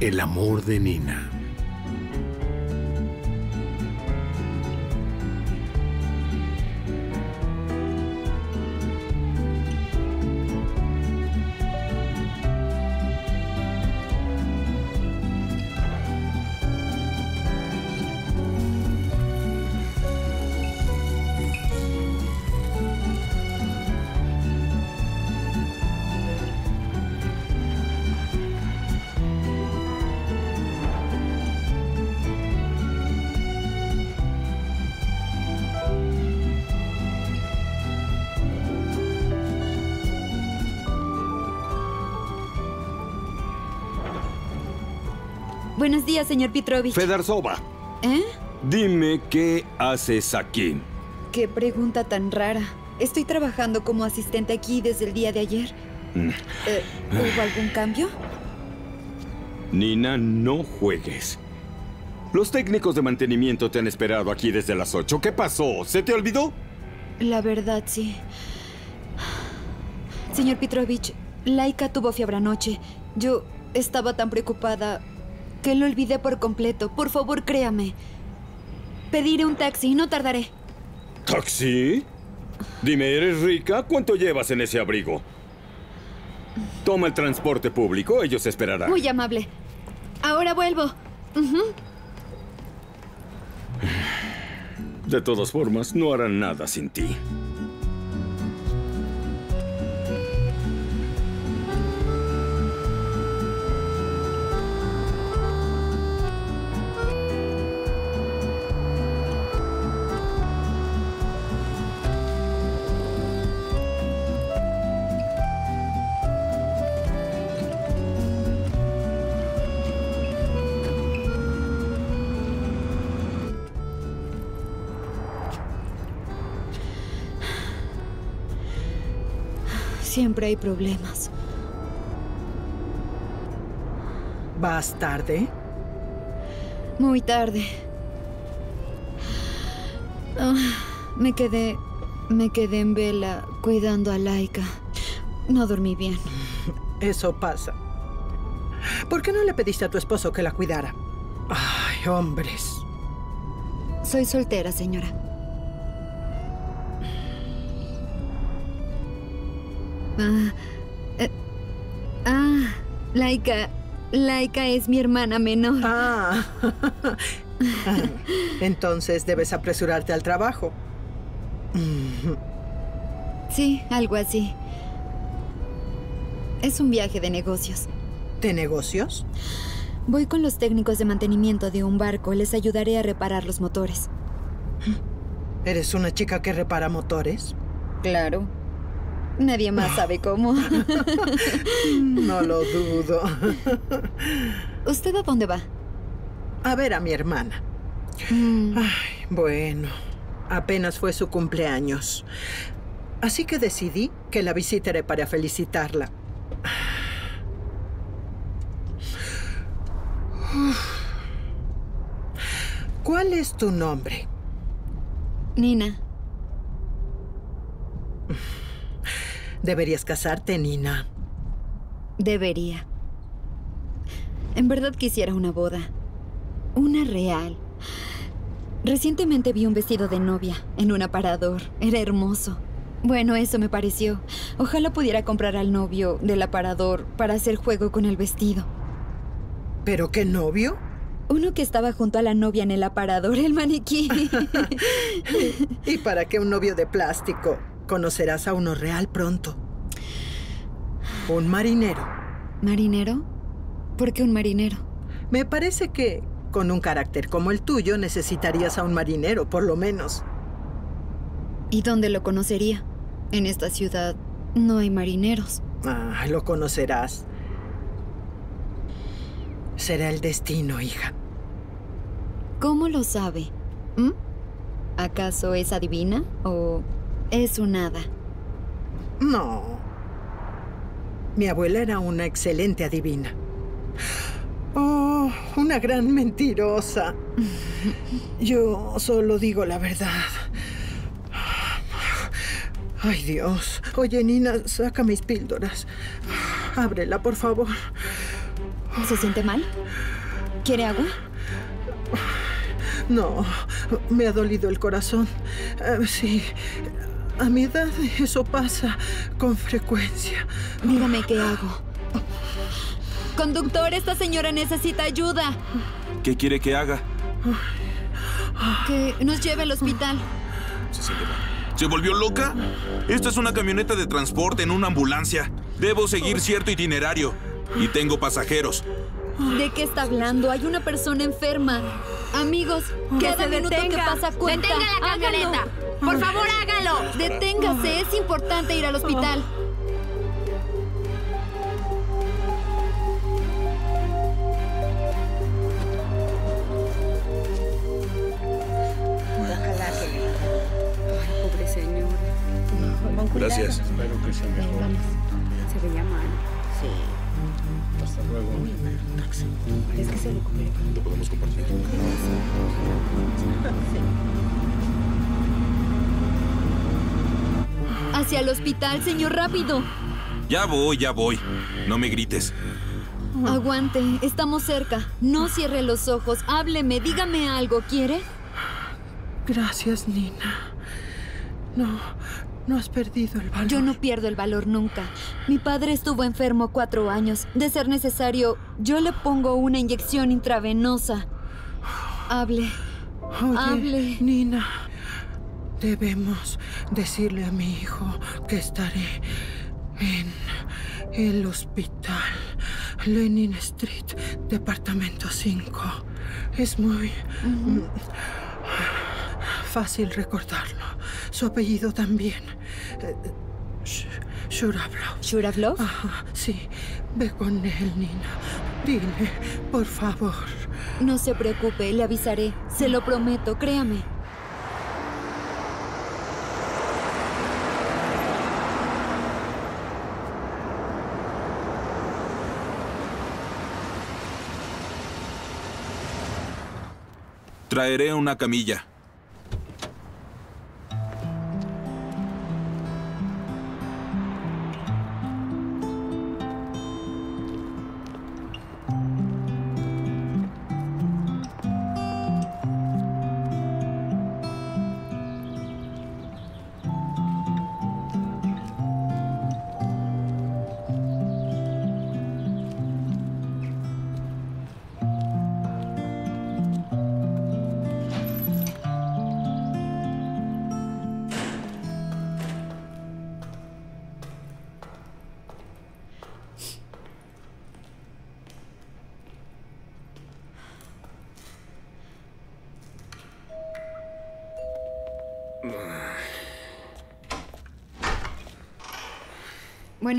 el amor de Nina. Buenos días, señor Petrovich. Fedarsova, ¿Eh? dime qué haces aquí. Qué pregunta tan rara. Estoy trabajando como asistente aquí desde el día de ayer. Mm. Eh, ¿Hubo algún cambio? Nina, no juegues. Los técnicos de mantenimiento te han esperado aquí desde las 8. ¿Qué pasó? ¿Se te olvidó? La verdad, sí. Señor Petrovich, Laika tuvo fiebre anoche. Yo estaba tan preocupada que lo olvidé por completo. Por favor, créame. Pediré un taxi, no tardaré. ¿Taxi? Dime, ¿eres rica? ¿Cuánto llevas en ese abrigo? Toma el transporte público, ellos esperarán. Muy amable. Ahora vuelvo. De todas formas, no harán nada sin ti. Siempre hay problemas. ¿Vas tarde? Muy tarde. Ah, me quedé. Me quedé en vela cuidando a Laika. No dormí bien. Eso pasa. ¿Por qué no le pediste a tu esposo que la cuidara? Ay, hombres. Soy soltera, señora. Ah, eh, ah, Laika. Laika es mi hermana menor. Ah. Entonces debes apresurarte al trabajo. Sí, algo así. Es un viaje de negocios. ¿De negocios? Voy con los técnicos de mantenimiento de un barco. Les ayudaré a reparar los motores. ¿Eres una chica que repara motores? Claro. Nadie más sabe cómo. No lo dudo. ¿Usted a dónde va? A ver a mi hermana. Mm, Ay, bueno, apenas fue su cumpleaños. Así que decidí que la visitaré para felicitarla. ¿Cuál es tu nombre? Nina, Deberías casarte, Nina. debería. En verdad quisiera una boda. Una real. Recientemente vi un vestido de novia en un aparador. Era hermoso. Bueno, eso me pareció. Ojalá pudiera comprar al novio del aparador para hacer juego con el vestido. ¿Pero qué novio? Uno que estaba junto a la novia en el aparador, el maniquí. ¿Y para qué un novio de plástico? Conocerás a uno real pronto. Un marinero. ¿Marinero? ¿Por qué un marinero? Me parece que con un carácter como el tuyo necesitarías a un marinero, por lo menos. ¿Y dónde lo conocería? En esta ciudad no hay marineros. Ah, lo conocerás. Será el destino, hija. ¿Cómo lo sabe? ¿Mm? ¿Acaso es adivina o es un hada? No. Mi abuela era una excelente adivina. Oh, una gran mentirosa. Yo solo digo la verdad. Ay, Dios. Oye, Nina, saca mis píldoras. Ábrela, por favor. ¿Se siente mal? ¿Quiere agua? No, me ha dolido el corazón. Eh, sí, a mi edad eso pasa con frecuencia. Dígame qué hago. Conductor, esta señora necesita ayuda. ¿Qué quiere que haga? Que nos lleve al hospital. Se siente mal. ¿Se volvió loca? Esta es una camioneta de transporte en una ambulancia. Debo seguir cierto itinerario. Y tengo pasajeros. ¿De qué está hablando? Hay una persona enferma. Amigos, cada minuto que pasa cuenta. Detenga la camioneta. Por favor, hágalo. Deténgase, es importante ir al hospital. Pobre señor. Gracias. Se veía mal. Lo podemos compartir. Hacia el hospital, señor, rápido. Ya voy, ya voy. No me grites. Aguante, estamos cerca. No cierre los ojos. Hábleme, dígame algo, ¿quiere? Gracias, Nina. No, no has perdido el valor. Yo no pierdo el valor nunca. Mi padre estuvo enfermo cuatro años. De ser necesario, yo le pongo una inyección intravenosa. Hable. Oye, hable. Nina, debemos decirle a mi hijo que estaré en el hospital Lenin Street, departamento 5. Es muy fácil recordarlo. Su apellido también. Eh, Sh- Shurablov. ¿Shuravlov? Ajá, sí. Ve con él, Nina. Dile, por favor. No se preocupe, le avisaré. Se lo prometo, créame. Traeré una camilla.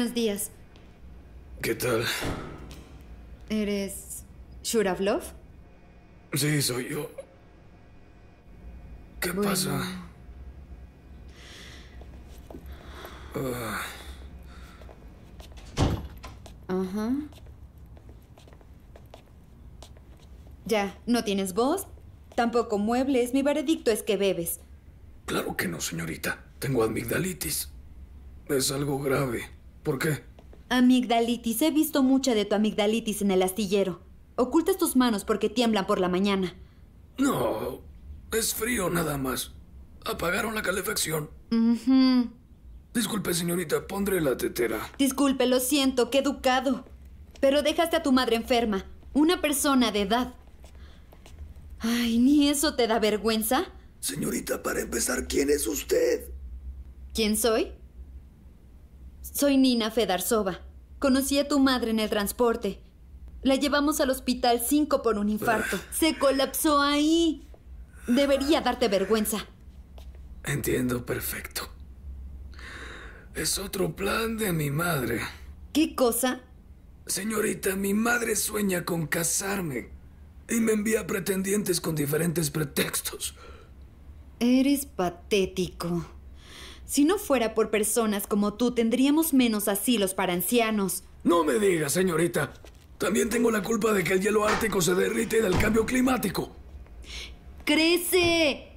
Buenos días. ¿Qué tal? ¿Eres Shuravlov? Sí, soy yo. ¿Qué Bueno. pasa? Ah, Ajá. Ya, no tienes voz, tampoco muebles. Mi veredicto es que bebes. claro que no, señorita. Tengo amigdalitis. Es algo grave. ¿Por qué? Amigdalitis. He visto mucha de tu amigdalitis en el astillero. Ocultas tus manos porque tiemblan por la mañana. No, es frío nada más. Apagaron la calefacción. Disculpe, señorita, pondré la tetera. Disculpe, lo siento, qué educado. Pero dejaste a tu madre enferma. Una persona de edad. Ay, ¿ni eso te da vergüenza? Señorita, para empezar, ¿quién es usted? ¿Quién soy? Soy Nina Fedarsova. Conocí a tu madre en el transporte. La llevamos al hospital 5 por un infarto. Se colapsó ahí. Debería darte vergüenza. Entiendo perfecto. Es otro plan de mi madre. ¿Qué cosa? Señorita, mi madre sueña con casarme y me envía pretendientes con diferentes pretextos. Eres patético. Si no fuera por personas como tú, tendríamos menos asilos para ancianos. No me diga, señorita. También tengo la culpa de que el hielo ártico se derrite del cambio climático. ¡Crece!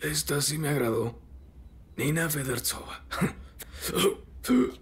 Esta sí me agradó. Nina Federtsova.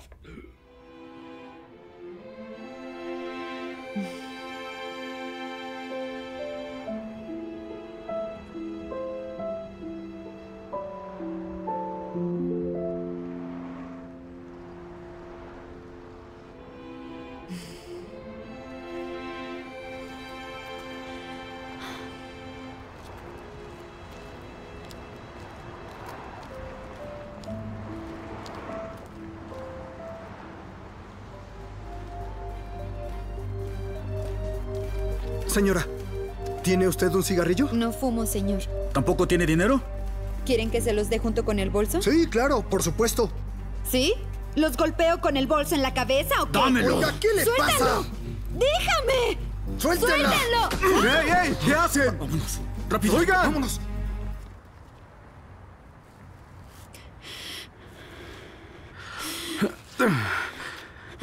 Señora, ¿tiene usted un cigarrillo? No fumo, señor. ¿Tampoco tiene dinero? ¿Quieren que se los dé junto con el bolso? Sí, claro, por supuesto. ¿Sí? ¿Los golpeo con el bolso en la cabeza o qué? ¡Dámelo! Oiga, ¿qué le ¡Suéltalo! pasa? ¡Déjame! ¡Suéltela! ¡Suéltalo! ¡Ey, ey! ¿Qué hacen? Vámonos. Rápido. Oiga. Vámonos.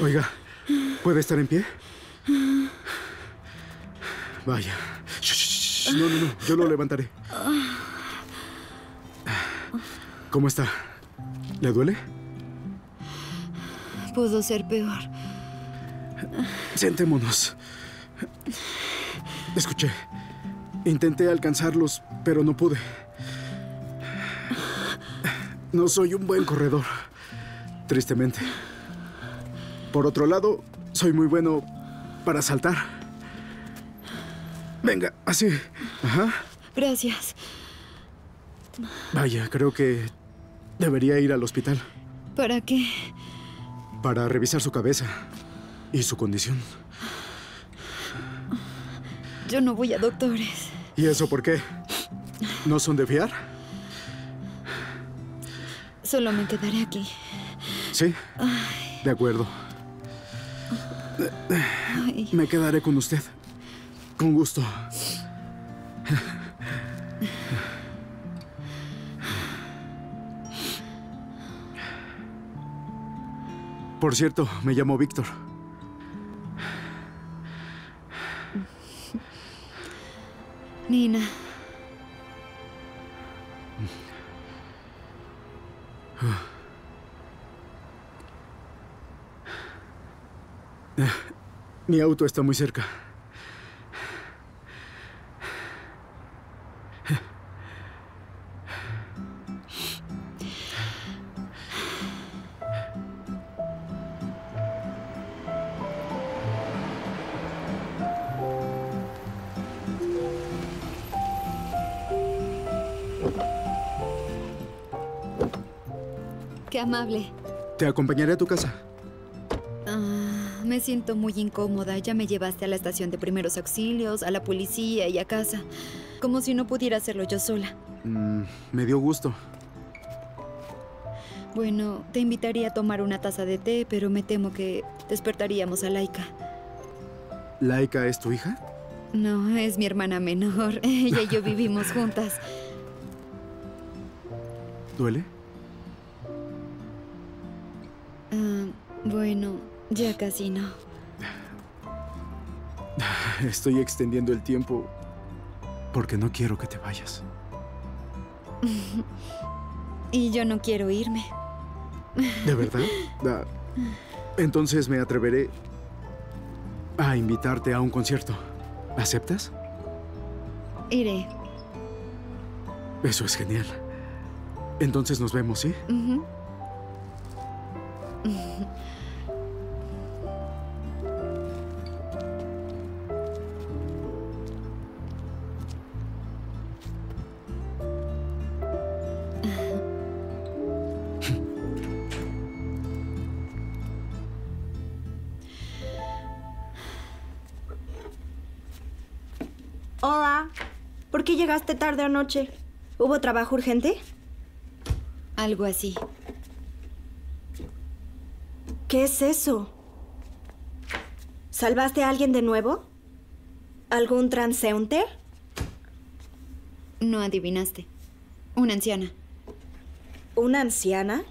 Oiga, ¿puede estar en pie? Vaya. No, no, no. Yo lo levantaré. ¿Cómo está? ¿Le duele? Pudo ser peor. Sentémonos. Escuché. Intenté alcanzarlos, pero no pude. No soy un buen corredor. Tristemente. Por otro lado, soy muy bueno para saltar. Venga, así. Ajá. Gracias. Vaya, creo que debería ir al hospital ¿Para qué? para revisar su cabeza y su condición. Yo no voy a doctores. ¿Y eso por qué? ¿No son de fiar? Solo me quedaré aquí. Sí. De acuerdo. Ay, Me quedaré con usted. Con gusto. Por cierto, me llamo Víctor. Nina. Mi auto está muy cerca. Amable. Te acompañaré a tu casa. Ah, me siento muy incómoda. Ya me llevaste a la estación de primeros auxilios, a la policía y a casa. Como si no pudiera hacerlo yo sola. Mm, me dio gusto. Bueno, te invitaría a tomar una taza de té, pero me temo que despertaríamos a Laika. ¿Laika es tu hija? No, es mi hermana menor. Ella y yo vivimos juntas. ¿Duele? Bueno, ya casi no. Estoy extendiendo el tiempo porque no quiero que te vayas. Y yo no quiero irme. ¿De verdad? Ah, entonces me atreveré a invitarte a un concierto. ¿Aceptas? Iré. Eso es genial. Entonces nos vemos, ¿sí? Hola. ¿Por qué llegaste tarde anoche? ¿Hubo trabajo urgente? Algo así. ¿Qué es eso? ¿Salvaste a alguien de nuevo? ¿Algún transeúnte? No adivinaste. Una anciana. ¿Una anciana?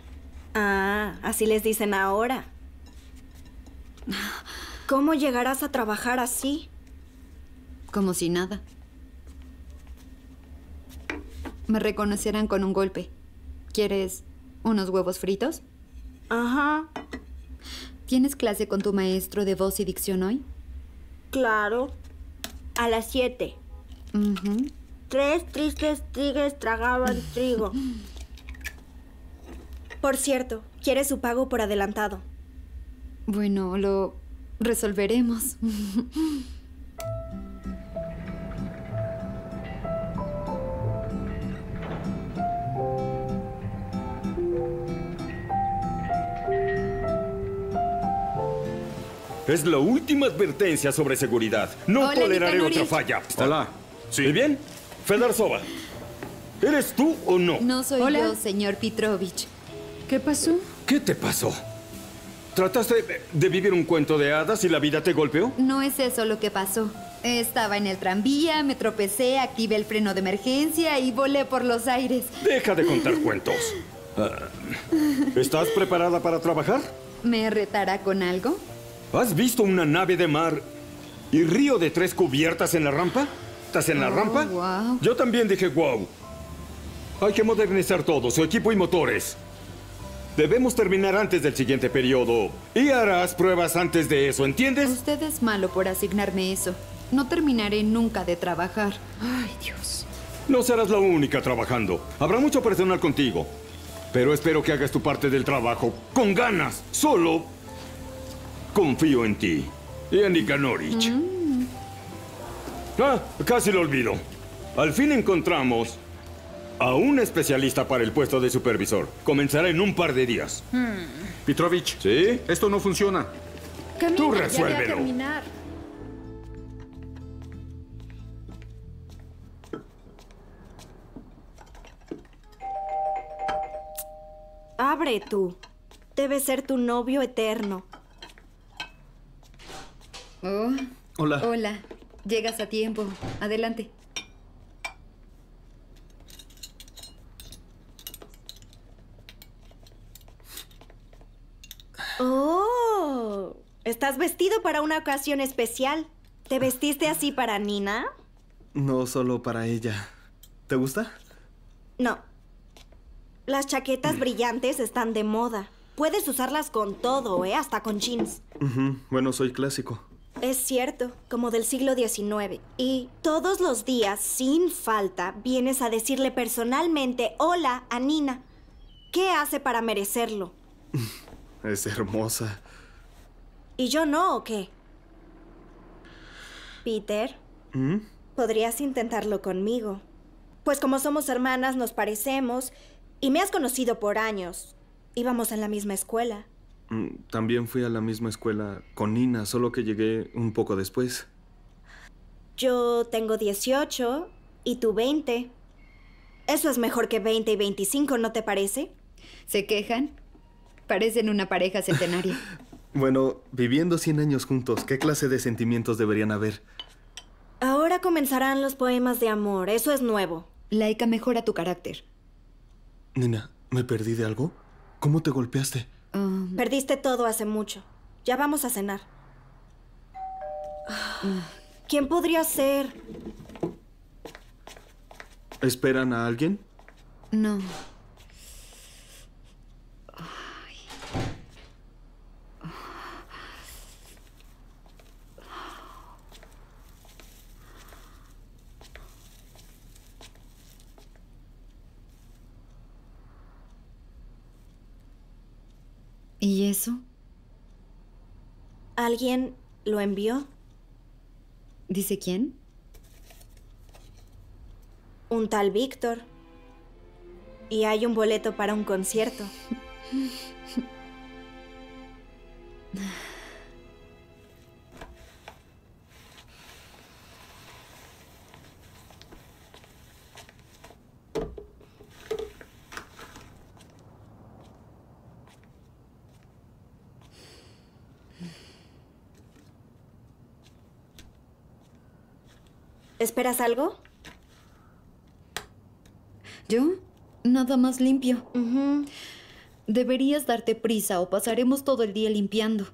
Ah, así les dicen ahora. ¿Cómo llegarás a trabajar así? Como si nada. Me reconocerán con un golpe. ¿Quieres unos huevos fritos? Ajá, ¿Tienes clase con tu maestro de voz y dicción hoy? claro. A las 7. Ujú. Tres tristes tigres tragaban trigo. Por cierto, quiere su pago por adelantado. Bueno, lo resolveremos. Es la última advertencia sobre seguridad. No Hola, toleraré otra falla. Hola. Sí. ¿Y bien? Fedarsova, ¿eres tú o no? No soy Hola. yo, señor Petrovich. ¿Qué pasó? ¿Qué te pasó? ¿Trataste de vivir un cuento de hadas y la vida te golpeó? No es eso lo que pasó. Estaba en el tranvía, me tropecé, activé el freno de emergencia y volé por los aires. Deja de contar cuentos. Ah, ¿Estás preparada para trabajar? ¿Me retará con algo? ¿Has visto una nave de mar y río de tres cubiertas en la rampa? ¿Estás en la Oh, rampa? wow. Yo también dije wow. Hay que modernizar todo, su equipo y motores. Debemos terminar antes del siguiente periodo. Y harás pruebas antes de eso, ¿entiendes? Usted es malo por asignarme eso. No terminaré nunca de trabajar. Ay, Dios. No serás la única trabajando. Habrá mucho personal contigo. Pero espero que hagas tu parte del trabajo con ganas. Solo confío en ti. Y en Nikanoric. Ah, casi lo olvido. Al fin encontramos a un especialista para el puesto de supervisor. Comenzará en un par de días. Petrovich, ¿Sí? esto no funciona. Camina, Tú resuélvelo. terminar. Abre tú. Debe ser tu novio eterno. Oh, Hola. hola. Llegas a tiempo. Adelante. Oh, estás vestido para una ocasión especial. ¿Te vestiste así para Nina? No solo para ella. ¿Te gusta? No. Las chaquetas brillantes están de moda. Puedes usarlas con todo, ¿eh? Hasta con jeans. Bueno, soy clásico. Es cierto, como del siglo XIX. Y todos los días, sin falta, vienes a decirle personalmente hola a Nina. ¿Qué hace para merecerlo? Es hermosa. ¿Y yo no o qué? Peter, ¿Mm? podrías intentarlo conmigo. Pues como somos hermanas, nos parecemos y me has conocido por años. Íbamos en la misma escuela. Mm, También fui a la misma escuela con Nina, solo que llegué un poco después. Yo tengo 18 y tú 20. Eso es mejor que 20 y 25, ¿no te parece? ¿Se quejan? Parecen una pareja centenaria. Bueno, viviendo 100 años juntos, ¿qué clase de sentimientos deberían haber? Ahora comenzarán los poemas de amor, eso es nuevo. Laika mejora tu carácter. Nina, ¿me perdí de algo? ¿Cómo te golpeaste? Um, Perdiste todo hace mucho. Ya vamos a cenar. ¿Quién podría ser? ¿Esperan a alguien? no. ¿Y eso? ¿Alguien lo envió? ¿Dice quién? Un tal Víctor. Y hay un boleto para un concierto. ¿Esperas algo? ¿Yo? Nada más limpio. Deberías darte prisa o pasaremos todo el día limpiando.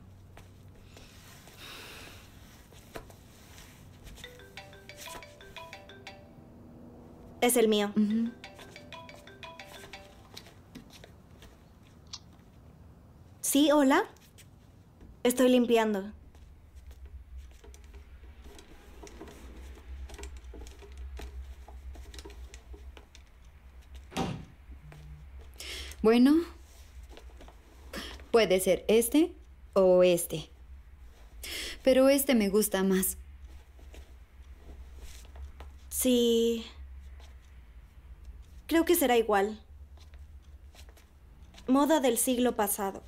Es el mío. Sí, hola. Estoy limpiando. Bueno, puede ser este o este. Pero este me gusta más. Sí. Creo que será igual. Moda del siglo pasado.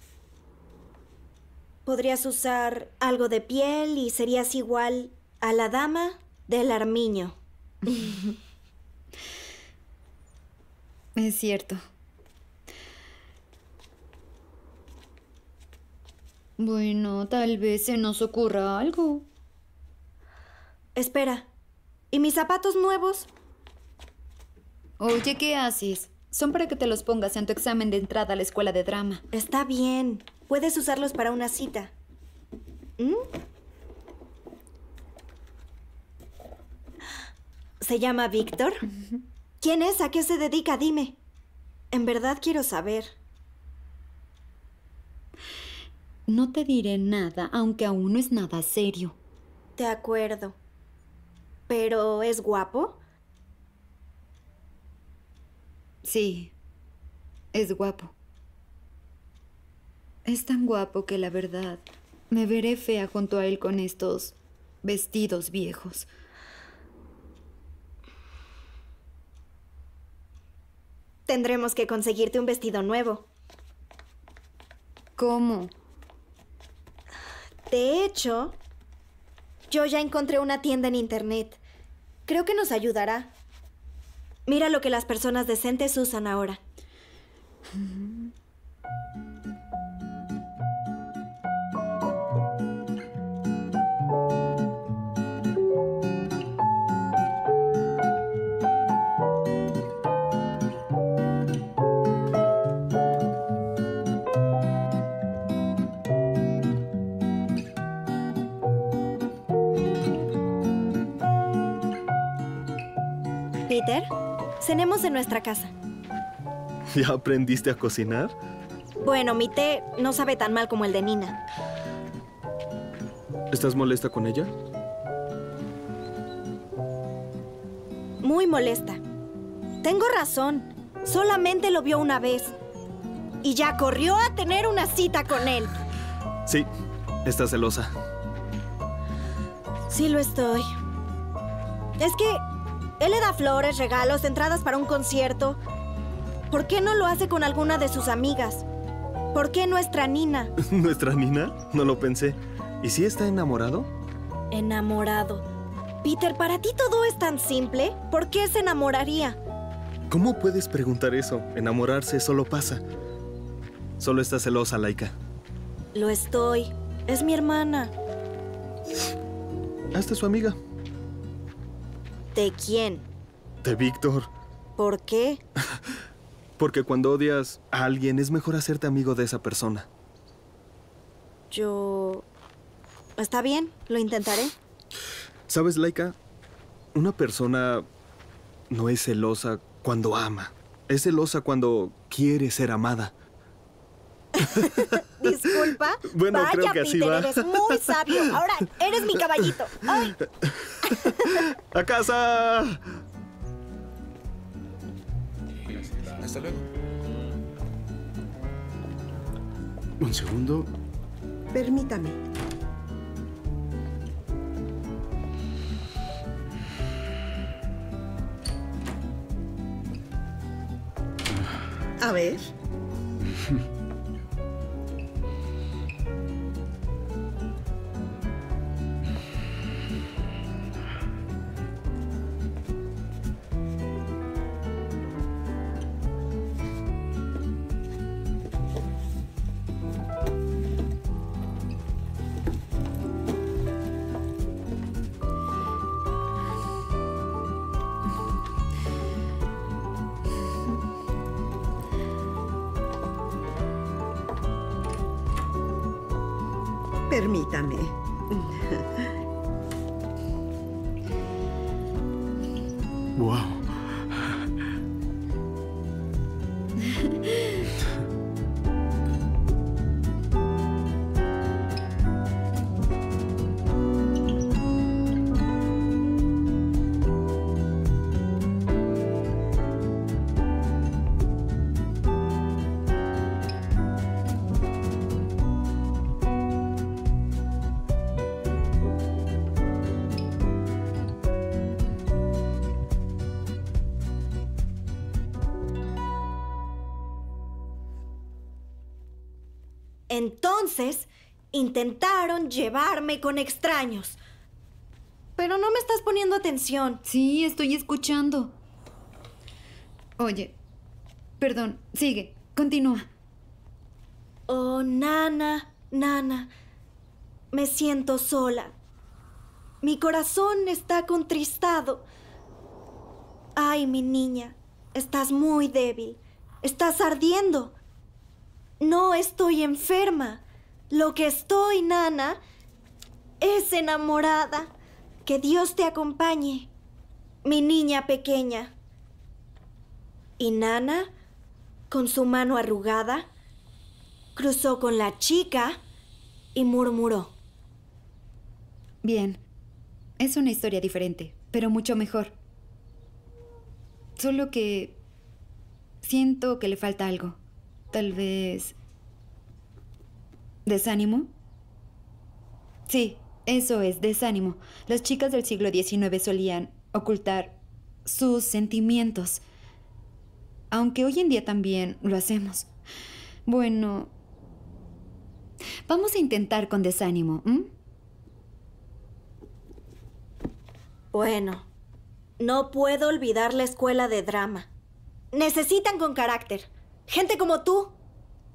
Podrías usar algo de piel y serías igual a la dama del armiño. Es cierto. Bueno, tal vez se nos ocurra algo. Espera. ¿Y mis zapatos nuevos? Oye, ¿qué haces? Son para que te los pongas en tu examen de entrada a la escuela de drama. Está bien. Puedes usarlos para una cita. ¿Mm? ¿Se llama Víctor? ¿Quién es? ¿A qué se dedica? Dime. En verdad quiero saber. No te diré nada, aunque aún no es nada serio. De acuerdo. ¿Pero es guapo? Sí, es guapo. Es tan guapo que la verdad me veré fea junto a él con estos vestidos viejos. Tendremos que conseguirte un vestido nuevo. ¿Cómo? De hecho, yo ya encontré una tienda en internet. Creo que nos ayudará. Mira lo que las personas decentes usan ahora. Peter, cenemos en nuestra casa. ¿Ya aprendiste a cocinar? Bueno, mi té no sabe tan mal como el de Nina. ¿Estás molesta con ella? Muy molesta. Tengo razón. Solamente lo vio una vez. Y ya corrió a tener una cita con él. Sí, está celosa. Sí lo estoy. Es que él le da flores, regalos, entradas para un concierto. ¿Por qué no lo hace con alguna de sus amigas? ¿Por qué nuestra Nina? ¿Nuestra Nina? No lo pensé. ¿Y si está enamorado? Enamorado. Peter, ¿para ti todo es tan simple? ¿Por qué se enamoraría? ¿Cómo puedes preguntar eso? Enamorarse solo pasa. Solo está celosa, Laika. Lo estoy. Es mi hermana. Hasta su amiga. ¿De quién? De Víctor. ¿Por qué? Porque cuando odias a alguien es mejor hacerte amigo de esa persona. Yo... Está bien, lo intentaré. ¿Sabes, Laika? Una persona no es celosa cuando ama. Es celosa cuando quiere ser amada. Disculpa. Bueno, Vaya, creo que así Peter, va. eres muy sabio. Ahora, eres mi caballito. Ay. ¡A casa! Hasta luego. Un segundo. Permítame. A ver. intentaron llevarme con extraños. Pero no me estás poniendo atención. Sí, estoy escuchando. Oye, perdón, sigue, continúa. Oh, Nana, Nana, me siento sola. Mi corazón está contristado. Ay, mi niña, estás muy débil. Estás ardiendo. No estoy enferma. Lo que estoy, Nana, es enamorada. Que Dios te acompañe, mi niña pequeña. Y Nana, con su mano arrugada, cruzó con la chica y murmuró. Bien, es una historia diferente, pero mucho mejor. Solo que siento que le falta algo. Tal vez... ¿Desánimo? Sí, eso es, desánimo. Las chicas del siglo XIX solían ocultar sus sentimientos. Aunque hoy en día también lo hacemos. Bueno, vamos a intentar con desánimo. ¿m? Bueno, no puedo olvidar la escuela de drama. Necesitan con carácter. Gente como tú.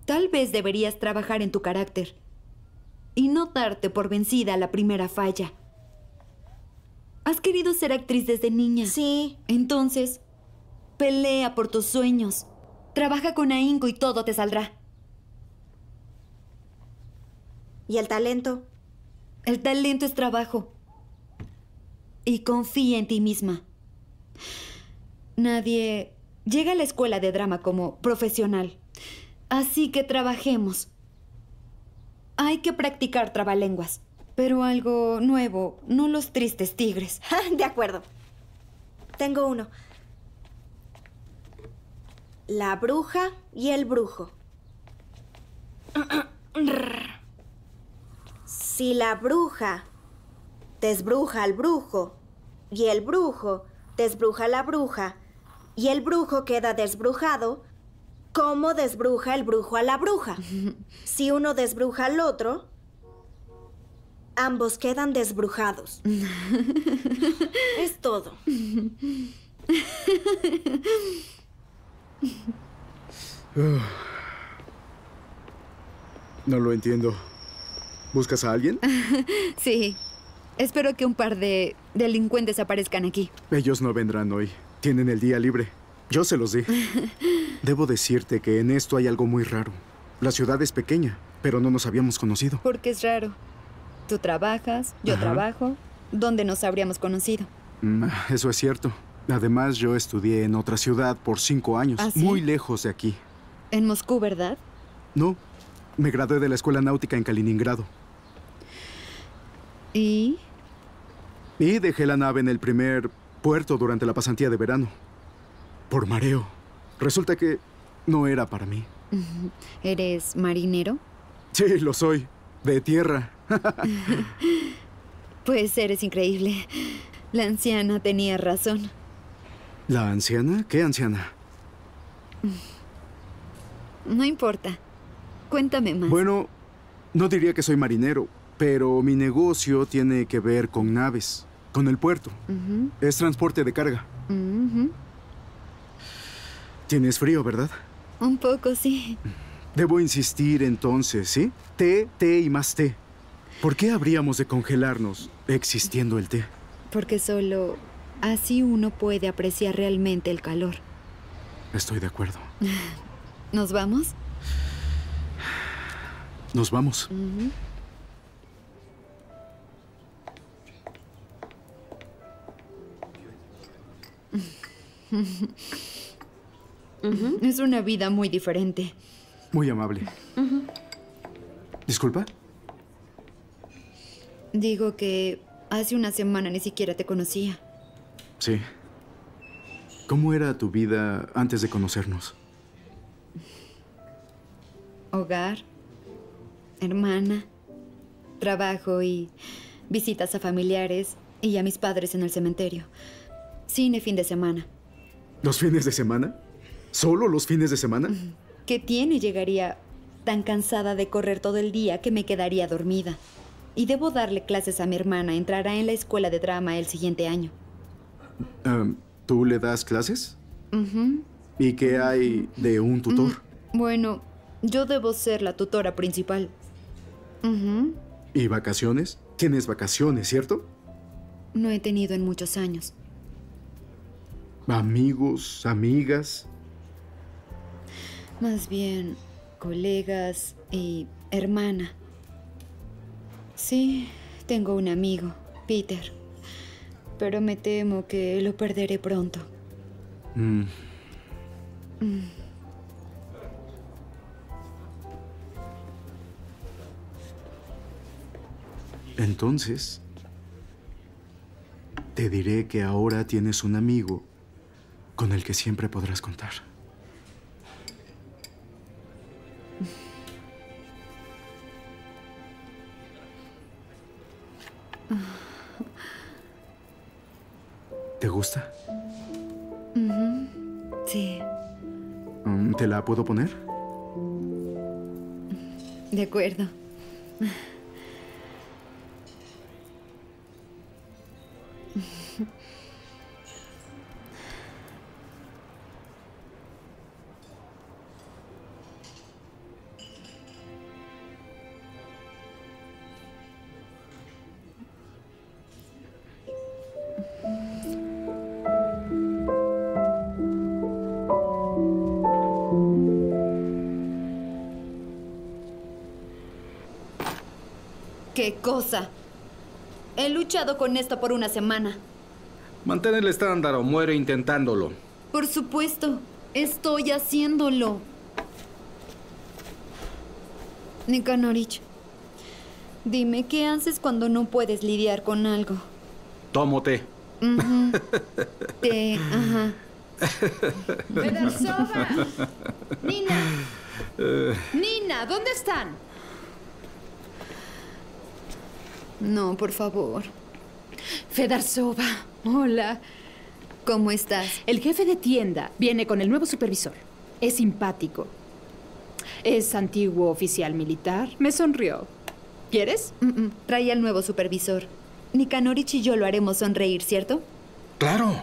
Tal vez deberías trabajar en tu carácter y no darte por vencida a la primera falla. Has querido ser actriz desde niña. Sí. Entonces, pelea por tus sueños. Trabaja con ahínco y todo te saldrá. ¿Y el talento? El talento es trabajo. Y confía en ti misma. Nadie llega a la escuela de drama como profesional. Así que trabajemos. Hay que practicar trabalenguas. Pero algo nuevo, no los tristes tigres. de acuerdo. Tengo uno. La bruja y el brujo. Si la bruja desbruja al brujo y el brujo desbruja a la bruja y el brujo queda desbrujado, ¿cómo desbruja el brujo a la bruja? Si uno desbruja al otro, ambos quedan desbrujados. es todo. No lo entiendo. ¿Buscas a alguien? sí. Espero que un par de delincuentes aparezcan aquí. Ellos no vendrán hoy. Tienen el día libre. Yo se los di. Debo decirte que en esto hay algo muy raro. La ciudad es pequeña, pero no nos habíamos conocido. Porque es raro. Tú trabajas, yo Ajá. trabajo. ¿Dónde nos habríamos conocido? Mm, Eso es cierto. Además, yo estudié en otra ciudad por cinco años, ¿Ah, sí? muy lejos de aquí. En Moscú, ¿verdad? No, me gradué de la escuela náutica en Kaliningrado. ¿Y? Y dejé la nave en el primer puerto durante la pasantía de verano. Por mareo. Resulta que no era para mí. ¿Eres marinero? Sí, lo soy. De tierra. Pues eres increíble. La anciana tenía razón. ¿La anciana? ¿Qué anciana? No importa. Cuéntame más. Bueno, no diría que soy marinero, pero mi negocio tiene que ver con naves, con el puerto. Es transporte de carga. Tienes frío, ¿verdad? Un poco, sí. Debo insistir entonces, ¿sí? Té, té y más té. ¿Por qué habríamos de congelarnos existiendo el té? Porque solo así uno puede apreciar realmente el calor. Estoy de acuerdo. ¿Nos vamos? Nos vamos. Es una vida muy diferente. Muy amable. ¿Disculpa? Digo que hace una semana ni siquiera te conocía. Sí. ¿Cómo era tu vida antes de conocernos? Hogar, hermana, trabajo y visitas a familiares y a mis padres en el cementerio. Cine fin de semana. ¿Los fines de semana? ¿Solo los fines de semana? ¿Qué tiene? Llegaría tan cansada de correr todo el día que me quedaría dormida. Y debo darle clases a mi hermana. Entrará en la escuela de drama el siguiente año. ¿Tú le das clases? ¿Y qué hay de un tutor? Bueno, yo debo ser la tutora principal. ¿Y vacaciones? Tienes vacaciones, ¿cierto? No he tenido en muchos años. Amigos, amigas. Más bien, colegas y hermana. Sí, tengo un amigo, Peter. Pero me temo que lo perderé pronto. Mm. Entonces, te diré que ahora tienes un amigo con el que siempre podrás contar. ¿Te gusta? Sí, Mm, ¿Te la puedo poner? de acuerdo. Con esto por una semana. Mantén el estándar o muere intentándolo. Por supuesto, estoy haciéndolo. Nicanorich, dime qué haces cuando no puedes lidiar con algo. Tómote. Ujú. Te, ajá. Federsova. Nina, Nina, ¿dónde están? No, por favor. Fedarsova, hola. ¿Cómo estás? El jefe de tienda viene con el nuevo supervisor. Es simpático. Es antiguo oficial militar. Me sonrió. ¿Quieres? Mm, mm, Trae al nuevo supervisor. Nicanorich y yo lo haremos sonreír, ¿cierto? Claro.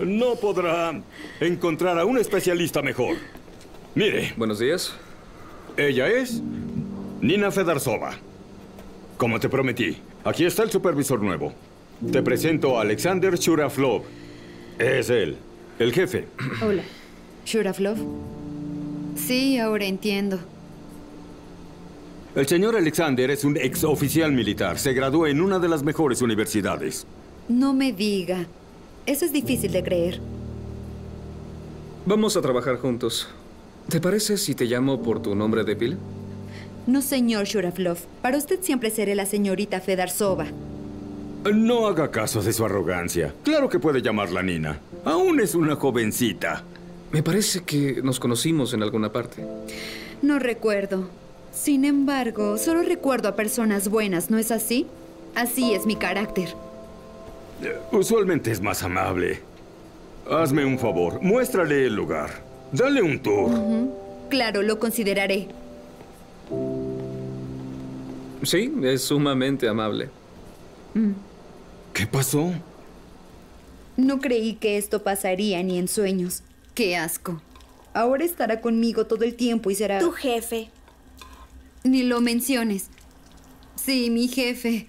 No podrá encontrar a un especialista mejor. Mire. Buenos días. Ella es Nina Fedarsova. Como te prometí, aquí está el supervisor nuevo. Te presento a Alexander Shuraflov. Es él, el jefe. Hola. Shuraflov. Sí, ahora entiendo. El señor Alexander es un ex oficial militar. Se graduó en una de las mejores universidades. No me diga. Eso es difícil de creer. Vamos a trabajar juntos. ¿Te parece si te llamo por tu nombre de pila? No, señor Shuraflov. Para usted siempre seré la señorita Fedarsova. No haga caso de su arrogancia. Claro que puede llamarla Nina. Aún es una jovencita. Me parece que nos conocimos en alguna parte. No recuerdo. Sin embargo, solo recuerdo a personas buenas, ¿no es así? Así es mi carácter. Eh, Usualmente es más amable. Hazme un favor, muéstrale el lugar. Dale un tour. Claro, lo consideraré. Sí, es sumamente amable. Mm. ¿Qué pasó? No creí que esto pasaría ni en sueños. Qué asco. Ahora estará conmigo todo el tiempo y será... Tu jefe. Ni lo menciones. Sí, mi jefe.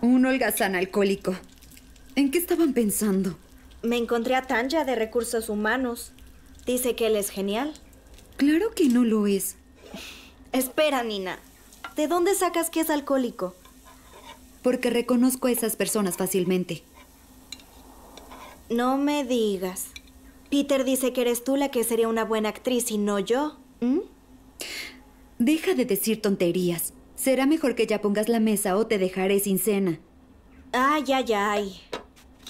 Un holgazán alcohólico. ¿En qué estaban pensando? Me encontré a Tanja de Recursos Humanos. Dice que él es genial. Claro que no lo es. Espera, Nina. ¿De dónde sacas que es alcohólico? Porque reconozco a esas personas fácilmente. No me digas. Peter dice que eres tú la que sería una buena actriz y no yo. ¿Mm? Deja de decir tonterías. Será mejor que ya pongas la mesa o te dejaré sin cena. Ay, ay, ay.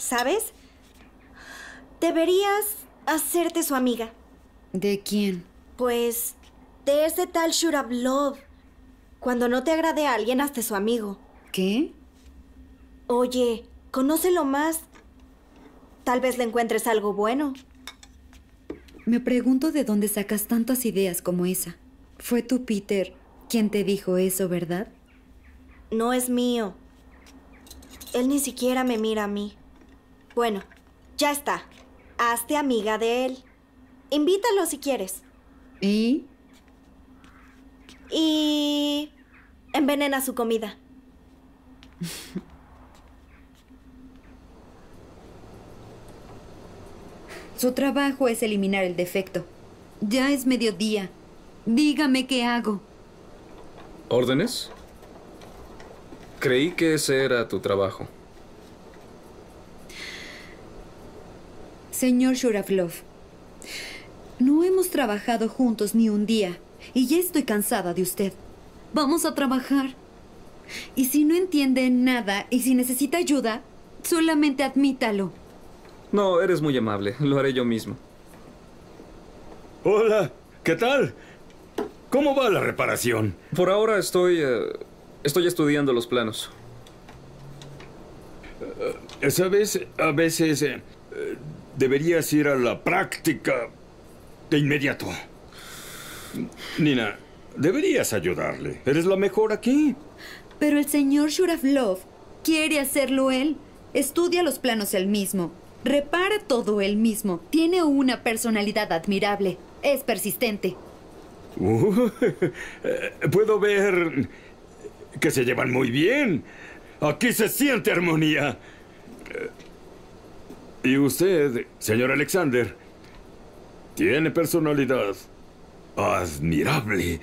¿Sabes? Deberías hacerte su amiga. ¿De quién? Pues de ese tal Shurablov. Cuando no te agrade a alguien, hazte su amigo. ¿Qué? Oye, conócelo más. Tal vez le encuentres algo bueno. Me pregunto de dónde sacas tantas ideas como esa. Fue tú, Peter, quien te dijo eso, ¿verdad? No es mío. Él ni siquiera me mira a mí. Bueno, ya está. Hazte amiga de él. Invítalo si quieres. ¿Y? Y... envenena su comida. Su trabajo es eliminar el defecto. Ya es mediodía. Dígame qué hago. ¿Órdenes? Creí que ese era tu trabajo. Señor Shuravlov, no hemos trabajado juntos ni un día y ya estoy cansada de usted. Vamos a trabajar. Y si no entiende nada y si necesita ayuda, solamente admítalo. No, eres muy amable. Lo haré yo mismo. Hola, ¿qué tal? ¿Cómo va la reparación? Por ahora estoy... eh, estoy estudiando los planos. Eh, ¿Sabes? A veces eh, deberías ir a la práctica de inmediato. Nina, deberías ayudarle. Eres la mejor aquí. Pero el señor Shuravlov quiere hacerlo él. Estudia los planos él mismo. Repara todo él mismo. Tiene una personalidad admirable. Es persistente. Uh, puedo ver que se llevan muy bien. Aquí se siente armonía. Y usted, señor Alexander, tiene personalidad admirable.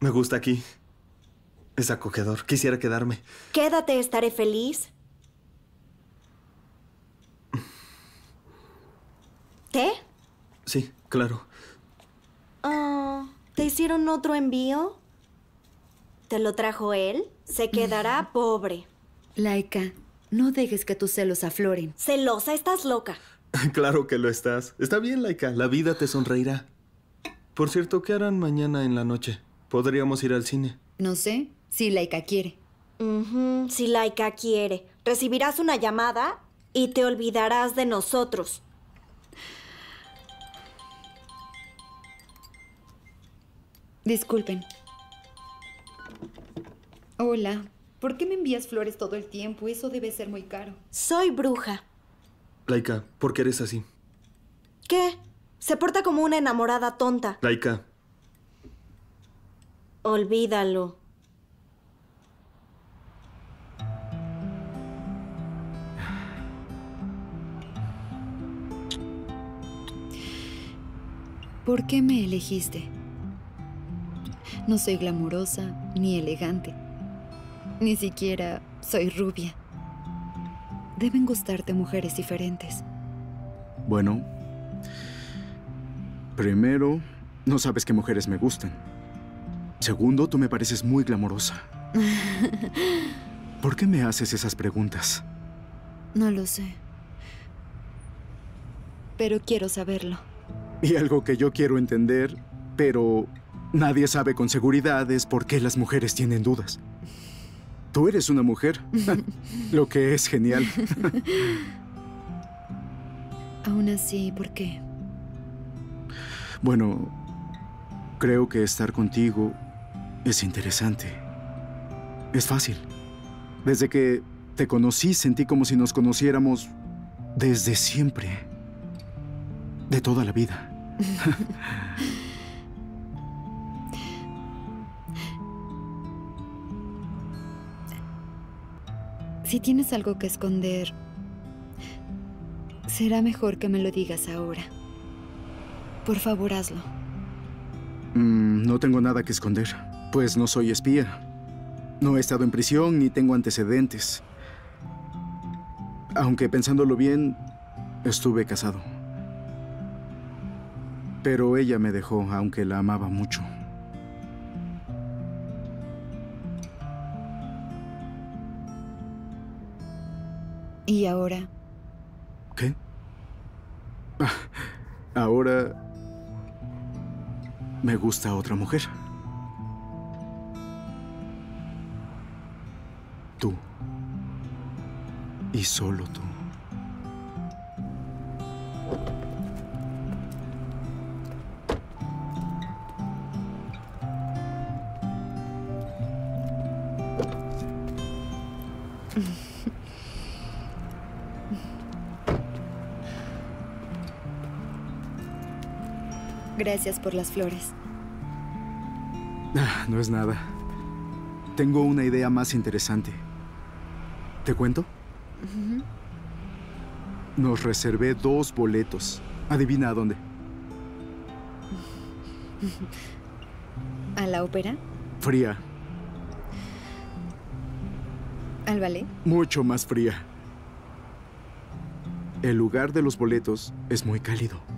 Me gusta aquí. Es acogedor. Quisiera quedarme. Quédate, estaré feliz. ¿Qué? Sí, claro. Ah, ¿Te hicieron otro envío? ¿Te lo trajo él? Se quedará pobre. Laika, no dejes que tus celos afloren. Celosa, estás loca. Claro que lo estás. Está bien, Laika. La vida te sonreirá. Por cierto, ¿qué harán mañana en la noche? Podríamos ir al cine. No sé si Laika quiere. Si Laika quiere. Recibirás una llamada y te olvidarás de nosotros. Disculpen. Hola. ¿Por qué me envías flores todo el tiempo? Eso debe ser muy caro. Soy bruja. Laika, ¿por qué eres así? ¿Qué? Se porta como una enamorada tonta. Laika, Olvídalo. ¿Por qué me elegiste? No soy glamurosa ni elegante. Ni siquiera soy rubia. Deben gustarte mujeres diferentes. Bueno, primero, no sabes qué mujeres me gustan. Segundo, tú me pareces muy glamorosa. ¿Por qué me haces esas preguntas? No lo sé. Pero quiero saberlo. Y algo que yo quiero entender, pero nadie sabe con seguridad es por qué las mujeres tienen dudas. Tú eres una mujer, lo que es genial. Aún así, ¿por qué? Bueno, creo que estar contigo es interesante. Es fácil. Desde que te conocí sentí como si nos conociéramos desde siempre. De toda la vida. Si tienes algo que esconder, será mejor que me lo digas ahora. Por favor, hazlo. Mm, no tengo nada que esconder, pues no soy espía. No he estado en prisión ni tengo antecedentes. Aunque pensándolo bien, estuve casado. Pero ella me dejó, aunque la amaba mucho. ¿Y ahora? ¿Qué? Ah, ahora me gusta otra mujer. Tú. Y solo tú. Gracias por las flores. Ah, no es nada. Tengo una idea más interesante. ¿Te cuento? Nos reservé dos boletos. Adivina a dónde. ¿A la ópera? Fría. ¿Al ballet? Mucho más fría. El lugar de los boletos es muy cálido.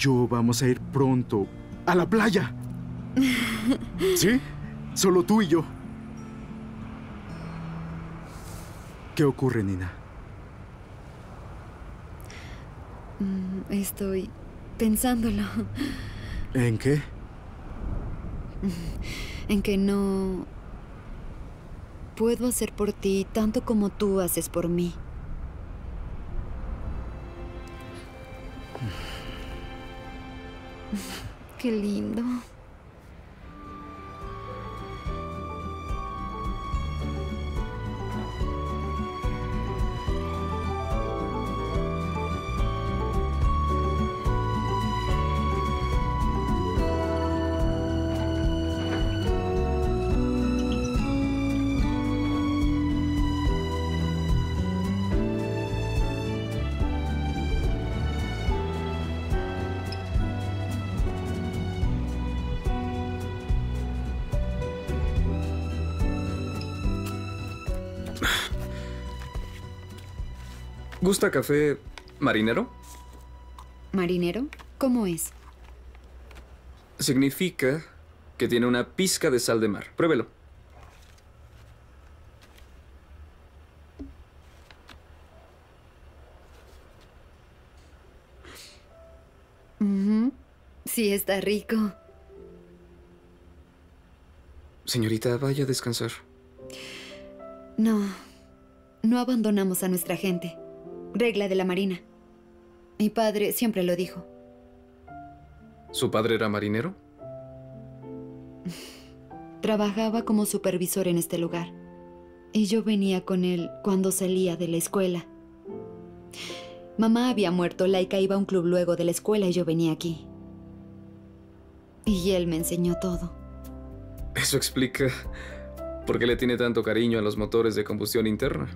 Yo vamos a ir pronto a la playa. ¿Sí? Solo tú y yo. ¿Qué ocurre, Nina? Mm, Estoy pensándolo. ¿En qué? En que no puedo hacer por ti tanto como tú haces por mí. Qué lindo. ¿Gusta café marinero? ¿Marinero? ¿Cómo es? Significa que tiene una pizca de sal de mar. Pruébelo. Sí, está rico. Señorita, vaya a descansar. No, no abandonamos a nuestra gente. Regla de la Marina. Mi padre siempre lo dijo. ¿Su padre era marinero? Trabajaba como supervisor en este lugar. Y yo venía con él cuando salía de la escuela. Mamá había muerto, Laika iba a un club luego de la escuela y yo venía aquí. Y él me enseñó todo. Eso explica por qué le tiene tanto cariño a los motores de combustión interna.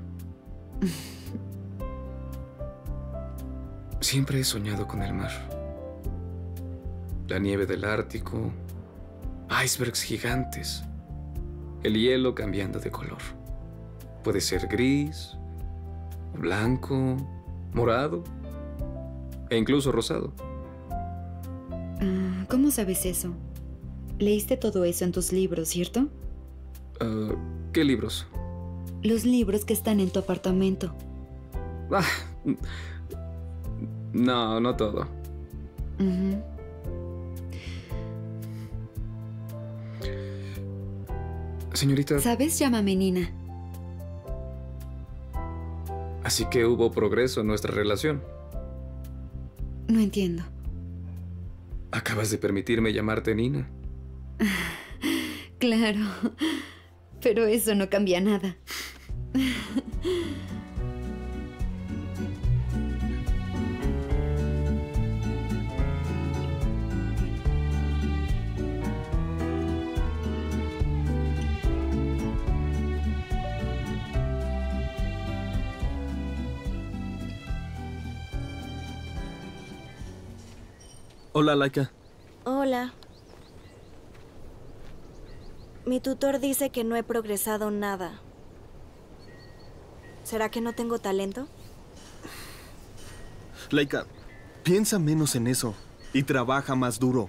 Siempre he soñado con el mar. La nieve del Ártico, icebergs gigantes, el hielo cambiando de color. Puede ser gris, blanco, morado e incluso rosado. Ah, ¿Cómo sabes eso? Leíste todo eso en tus libros, ¿cierto? Ah, ¿Qué libros? Los libros que están en tu apartamento. Ah, no, no todo. Señorita, ¿Sabes? Llámame Nina. así que hubo progreso en nuestra relación. No entiendo. Acabas de permitirme llamarte Nina. Claro. Pero eso no cambia nada. Hola, Laika. Hola. Mi tutor dice que no he progresado nada. ¿Será que no tengo talento? Laika, piensa menos en eso y trabaja más duro.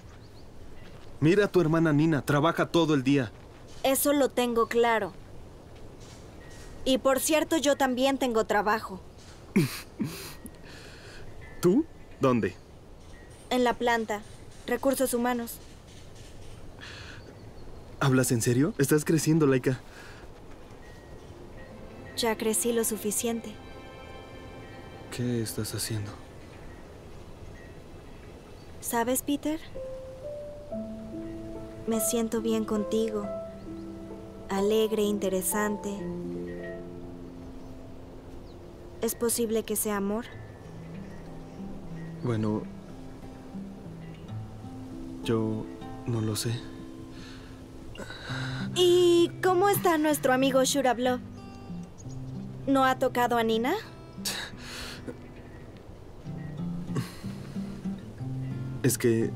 Mira a tu hermana Nina, trabaja todo el día. Eso lo tengo claro. Y por cierto, yo también tengo trabajo. ¿Tú? ¿Dónde? En la planta. Recursos humanos. ¿Hablas en serio? Estás creciendo, Laika. Ya crecí lo suficiente. ¿Qué estás haciendo? ¿Sabes, Peter? Me siento bien contigo. Alegre, interesante. ¿Es posible que sea amor? Bueno, yo no lo sé. ¿Y cómo está nuestro amigo Shurablov? ¿No ha tocado a Nina? Es que...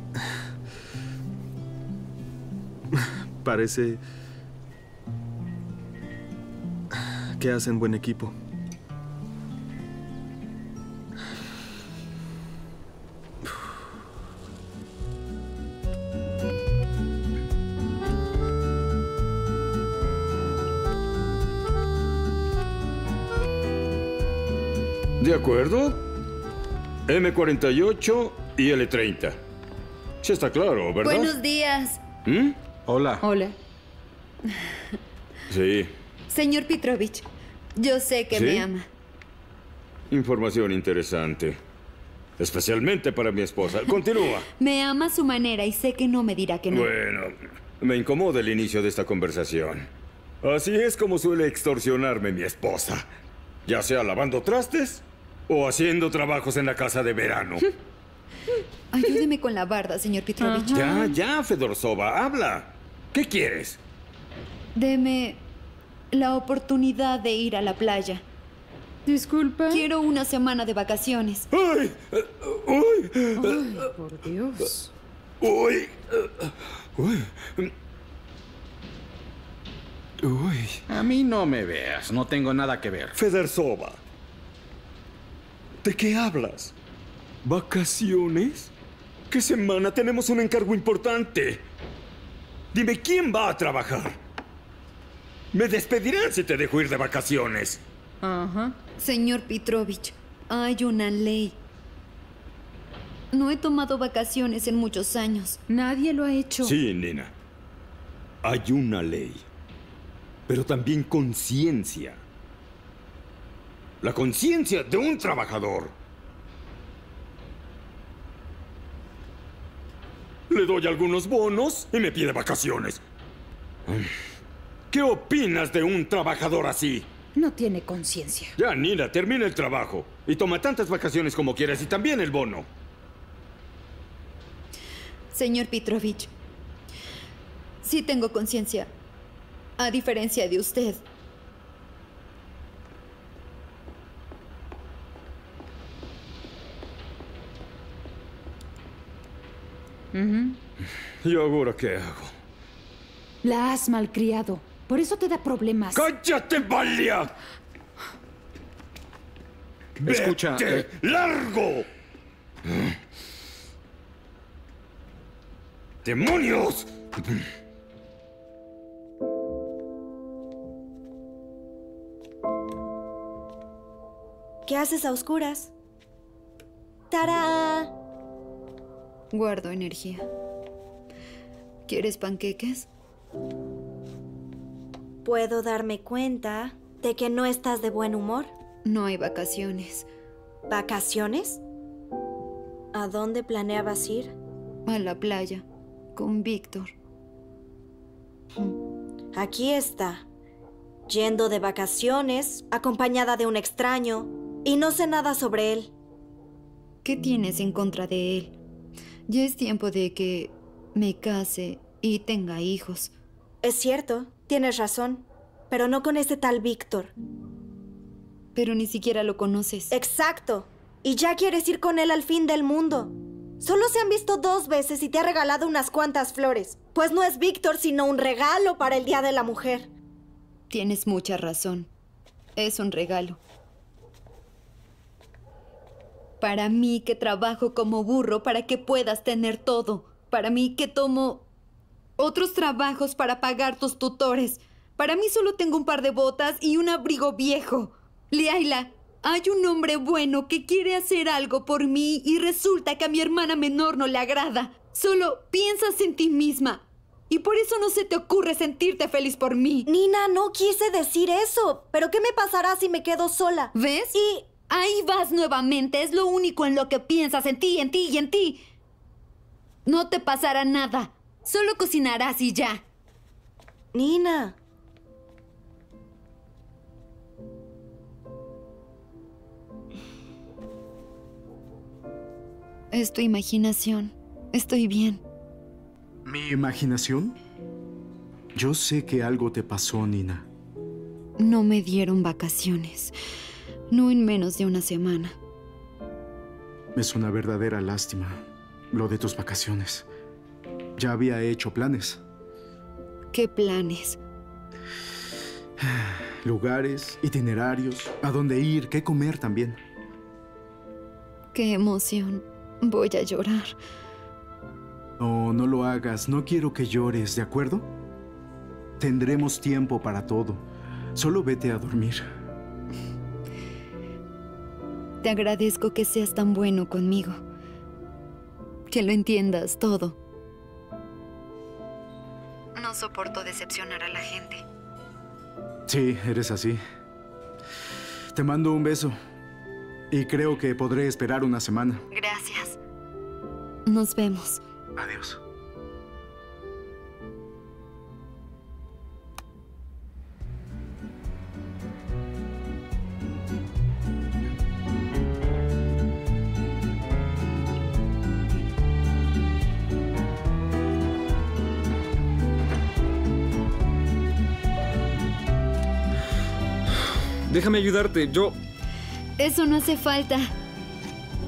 Parece... que hacen buen equipo. De acuerdo. M48 y L30. Sí está claro, ¿verdad? Buenos días. ¿Mm? Hola. Hola. Sí. Señor Petrovich, yo sé que ¿Sí? me ama. Información interesante. Especialmente para mi esposa. Continúa. Me ama a su manera y sé que no me dirá que no. Bueno, me incomoda el inicio de esta conversación. Así es como suele extorsionarme mi esposa. Ya sea lavando trastes o haciendo trabajos en la casa de verano. Ayúdeme con la barda, señor Petrovich. Ya, ya, Fedorsova, habla. ¿Qué quieres? Deme la oportunidad de ir a la playa. Disculpa. Quiero una semana de vacaciones. ¡Ay! ¡Uy! Ay, por Dios. ¡Uy! ¡Uy! ¡Uy! A mí no me veas, no tengo nada que ver. Federsova. ¿De qué hablas? ¿Vacaciones? ¿Qué semana tenemos un encargo importante? Dime, ¿quién va a trabajar? Me despedirán si te dejo ir de vacaciones. Ajá. Señor Petrovich, hay una ley. No he tomado vacaciones en muchos años. Nadie lo ha hecho. Sí, Nina. Hay una ley. Pero también conciencia. La conciencia de un trabajador. Le doy algunos bonos y me pide vacaciones. ¿Qué opinas de un trabajador así? No tiene conciencia. Ya, Nina, termina el trabajo. Y toma tantas vacaciones como quieras y también el bono. Señor Petrovich, sí tengo conciencia. A diferencia de usted. ¿Y ahora qué hago? La has malcriado. Por eso te da problemas. ¡Cállate, Valia! Escucha, ¡Vete! eh. ¡Largo! ¡Demonios! ¿Qué haces a oscuras? ¡Tará! Guardo energía. ¿Quieres panqueques? ¿Puedo darme cuenta de que no estás de buen humor? No hay vacaciones. ¿Vacaciones? ¿A dónde planeabas ir? A la playa. Con Víctor. Aquí está. Yendo de vacaciones, acompañada de un extraño, y no sé nada sobre él. ¿Qué tienes en contra de él? Ya es tiempo de que me case y tenga hijos. Es cierto, tienes razón, pero no con ese tal Víctor. Pero ni siquiera lo conoces. Exacto. Y ya quieres ir con él al fin del mundo. Solo se han visto dos veces y te ha regalado unas cuantas flores. Pues no es Víctor, sino un regalo para el Día de la Mujer. Tienes mucha razón. Es un regalo. Para mí que trabajo como burro para que puedas tener todo. Para mí que tomo otros trabajos para pagar tus tutores. Para mí solo tengo un par de botas y un abrigo viejo. Liaila, hay un hombre bueno que quiere hacer algo por mí y resulta que a mi hermana menor no le agrada. Solo piensas en ti misma. Y por eso no se te ocurre sentirte feliz por mí. Nina, no quise decir eso. Pero ¿qué me pasará si me quedo sola? ¿Ves? Y... Ahí vas nuevamente. Es lo único en lo que piensas, en ti, en ti y en ti. No te pasará nada. Solo cocinarás y ya. Nina. Es tu imaginación. Estoy bien. ¿Mi imaginación? Yo sé que algo te pasó, Nina. No me dieron vacaciones. No en menos de una semana. Es una verdadera lástima lo de tus vacaciones. Ya había hecho planes. ¿Qué planes? Lugares, itinerarios, a dónde ir, qué comer también. Qué emoción. Voy a llorar. No, no lo hagas. No quiero que llores, ¿de acuerdo? Tendremos tiempo para todo. Solo vete a dormir. Te agradezco que seas tan bueno conmigo. Que lo entiendas todo. No soporto decepcionar a la gente. Sí, eres así. Te mando un beso. Y creo que podré esperar una semana. Gracias. Nos vemos. Adiós. Déjame ayudarte. Yo... Eso no hace falta.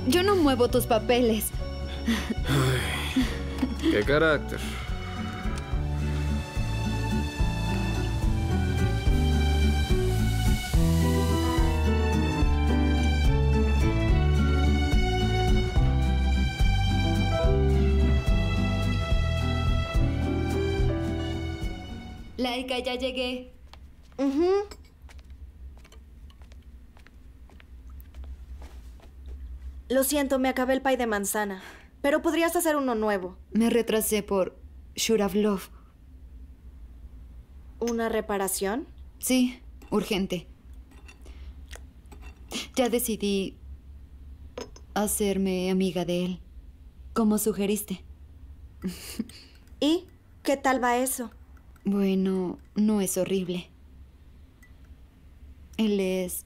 Yo no muevo tus papeles. ¡Qué carácter! Laika, ya llegué. Lo siento, me acabé el pay de manzana. Pero podrías hacer uno nuevo. Me retrasé por Shuravlov. ¿Una reparación? Sí, urgente. Ya decidí hacerme amiga de él, como sugeriste. ¿Y qué tal va eso? Bueno, no es horrible. Él es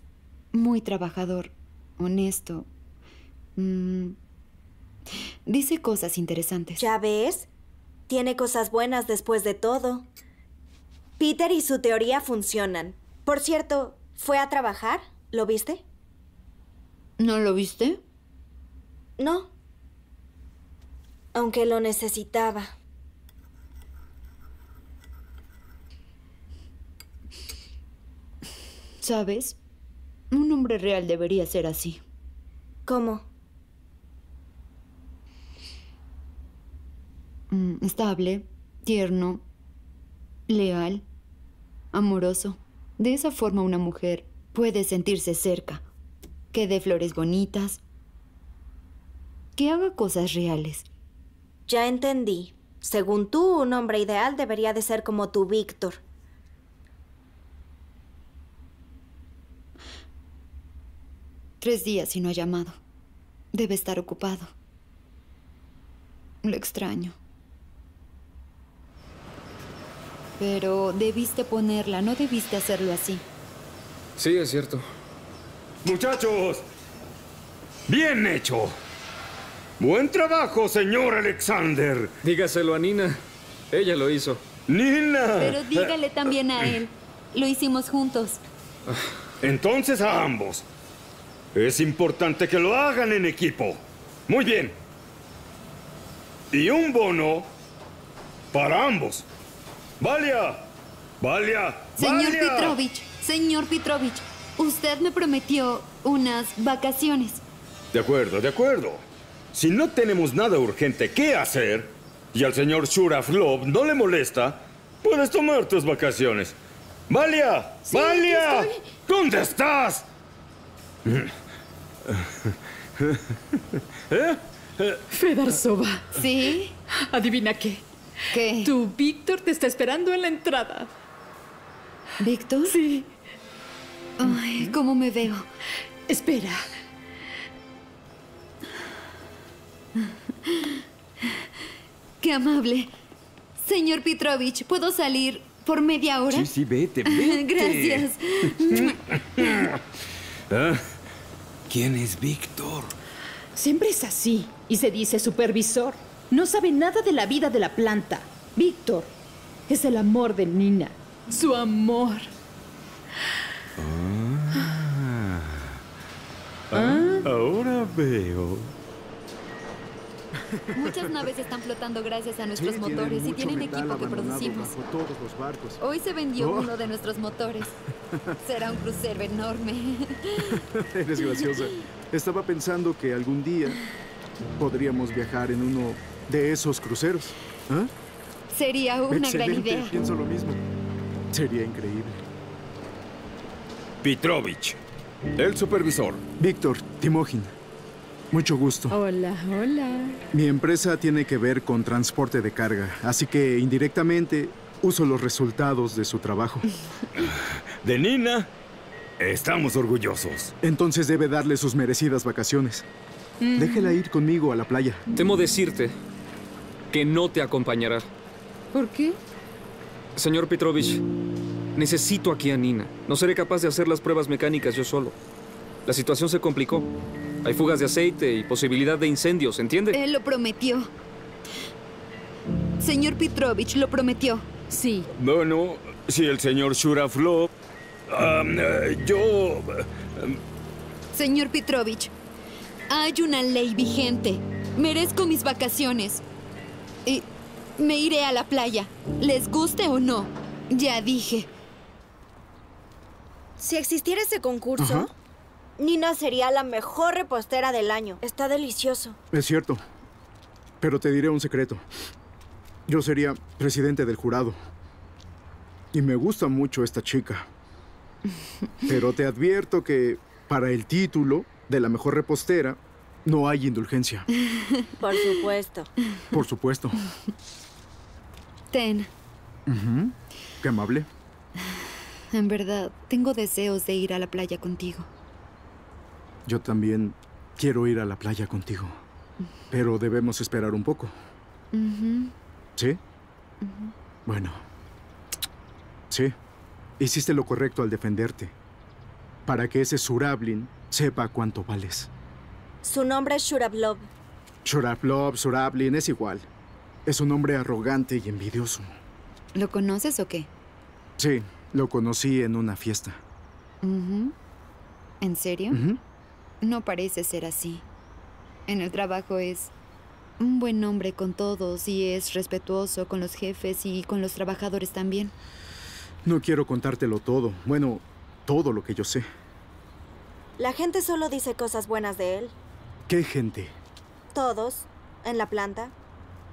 muy trabajador, honesto. Mm, dice cosas interesantes. ¿Ya ves? Tiene cosas buenas después de todo. Peter y su teoría funcionan. Por cierto, ¿fue a trabajar? ¿Lo viste? ¿No lo viste? No. Aunque lo necesitaba. ¿Sabes? Un hombre real debería ser así. ¿Cómo? Mm, estable, tierno, leal, amoroso. De esa forma una mujer puede sentirse cerca, que dé flores bonitas, que haga cosas reales. Ya entendí. Según tú, un hombre ideal debería de ser como tú, Víctor. Tres días y no ha llamado. Debe estar ocupado. Lo extraño. Pero debiste ponerla, no debiste hacerlo así. Sí, es cierto. Muchachos, bien hecho. Buen trabajo, señor Alexander. Dígaselo a Nina. Ella lo hizo. Nina. Pero dígale también a él. Lo hicimos juntos. Entonces a ambos. Es importante que lo hagan en equipo. Muy bien. Y un bono para ambos. Valia. Valia. Señor Valia. Petrovich, señor Petrovich, usted me prometió unas vacaciones. De acuerdo, de acuerdo. Si no tenemos nada urgente que hacer y al señor Shuraflov no le molesta, puedes tomar tus vacaciones. ¡Valia! Sí, ¡Valia! estoy. ¿Dónde estás? ¿Eh? Fedarsova. ¿Sí? Adivina qué. ¿Qué? Tu Víctor te está esperando en la entrada. ¿Víctor? Sí. Ay, ¿cómo me veo? Espera. Qué amable. Señor Petrovich, ¿puedo salir por media hora? Sí, sí, vete, vete. Gracias. ¿Ah? ¿Quién es Víctor? Siempre es así. Y se dice supervisor. No sabe nada de la vida de la planta. Víctor es el amor de Nina. Su amor. Ah, Ahora veo. Muchas naves están flotando gracias a nuestros Sí, motores y tienen equipo que producimos. bajo todos los barcos. Hoy se vendió Oh. uno de nuestros motores. Será un crucero enorme. Eres graciosa. Estaba pensando que algún día podríamos viajar en uno de esos cruceros. ¿Ah? Sería una gran idea. pienso lo mismo. Sería increíble. Petrovich, el supervisor. Víctor, Timojin. Mucho gusto. Hola, hola. Mi empresa tiene que ver con transporte de carga, así que indirectamente uso los resultados de su trabajo. De Nina, estamos orgullosos. Entonces debe darle sus merecidas vacaciones. Déjela ir conmigo a la playa. Temo decirte que no te acompañará. ¿Por qué? Señor Petrovich, necesito aquí a Nina. No seré capaz de hacer las pruebas mecánicas yo solo. La situación se complicó. Hay fugas de aceite y posibilidad de incendios, ¿entiende? Él lo prometió. Señor Petrovich lo prometió. Sí. Bueno, si el señor Shuraflov... am, eh, yo... Señor Petrovich, hay una ley vigente. Merezco mis vacaciones. Y me iré a la playa. Les guste o no. Ya dije. Si existiera ese concurso, Ajá. Nina sería la mejor repostera del año. Está delicioso. Es cierto. Pero te diré un secreto. Yo sería presidente del jurado. Y me gusta mucho esta chica. Pero te advierto que para el título de la mejor repostera no hay indulgencia. Por supuesto. Por supuesto. Ten. Qué amable. en verdad, tengo deseos de ir a la playa contigo. Yo también quiero ir a la playa contigo. Pero debemos esperar un poco. ¿Sí? Bueno. Sí. Hiciste lo correcto al defenderte. Para que ese Surablin sepa cuánto vales. Su nombre es Shurablov. Shurablov, Surablin, es igual. Es un hombre arrogante y envidioso. ¿Lo conoces o qué? Sí, lo conocí en una fiesta. ¿En serio? No parece ser así. En el trabajo es un buen hombre con todos y es respetuoso con los jefes y con los trabajadores también. No quiero contártelo todo. Bueno, todo lo que yo sé. La gente solo dice cosas buenas de él. ¿Qué gente? Todos. En la planta.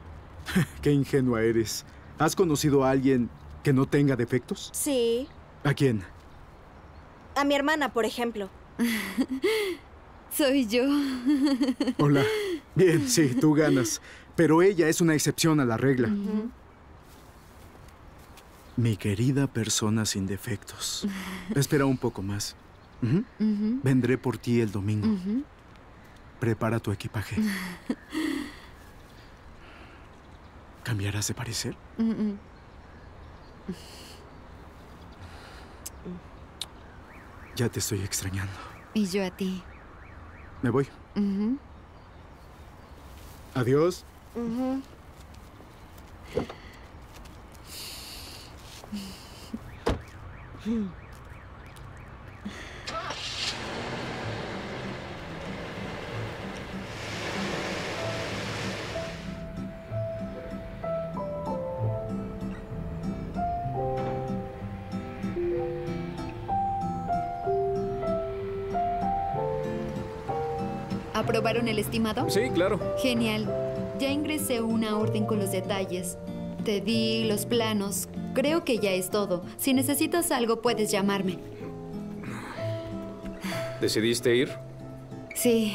Qué ingenua eres. ¿Has conocido a alguien que no tenga defectos? Sí. ¿A quién? A mi hermana, por ejemplo. Soy yo. Hola. Bien, sí, tú ganas. Pero ella es una excepción a la regla. Mi querida persona sin defectos. Espera un poco más. Vendré por ti el domingo. Prepara tu equipaje. ¿Cambiarás de parecer? Mm, mm. Ya te estoy extrañando. Y yo a ti. Me voy. Ujú. Adiós. Ujú. ¿Aprobaron el estimado? Sí, claro. Genial. Ya ingresé una orden con los detalles. Te di los planos creo que ya es todo. Si necesitas algo, puedes llamarme. ¿Decidiste ir? Sí.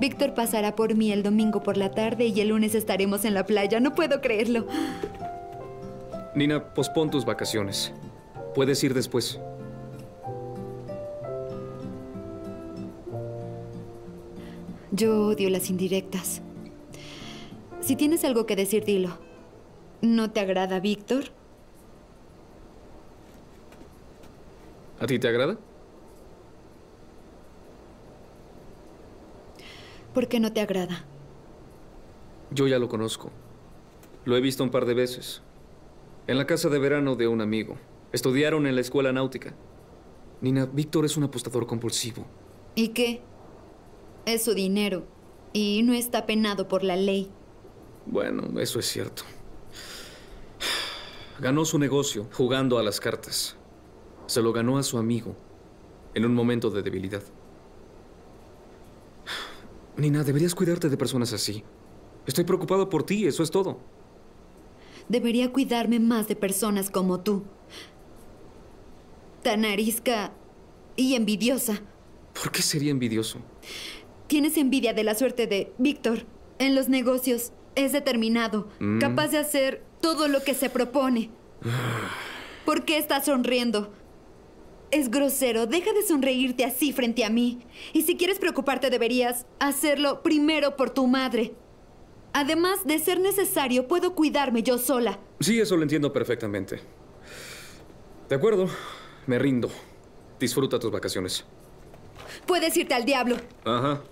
Víctor pasará por mí el domingo por la tarde y el lunes estaremos en la playa. No puedo creerlo. Nina, pospon tus vacaciones. Puedes ir después. Yo odio las indirectas. Si tienes algo que decir, dilo. ¿No te agrada Víctor? ¿A ti te agrada? ¿Por qué no te agrada? Yo ya lo conozco. Lo he visto un par de veces. En la casa de verano de un amigo. Estudiaron en la escuela náutica. Nina, Víctor es un apostador compulsivo. ¿Y qué? Es su dinero. Y no está penado por la ley. Bueno, eso es cierto. Ganó su negocio jugando a las cartas. Se lo ganó a su amigo en un momento de debilidad. Nina, deberías cuidarte de personas así. Estoy preocupado por ti, eso es todo. Debería cuidarme más de personas como tú. Tan arisca y envidiosa. ¿Por qué sería envidioso? Tienes envidia de la suerte de Víctor. En los negocios es determinado, Mm. capaz de hacer todo lo que se propone. ¿Por qué estás sonriendo? Es grosero, deja de sonreírte así frente a mí. Y si quieres preocuparte deberías hacerlo primero por tu madre. Además, de ser necesario, puedo cuidarme yo sola. Sí, eso lo entiendo perfectamente. De acuerdo, me rindo. Disfruta tus vacaciones. Puedes irte al diablo. Ajá.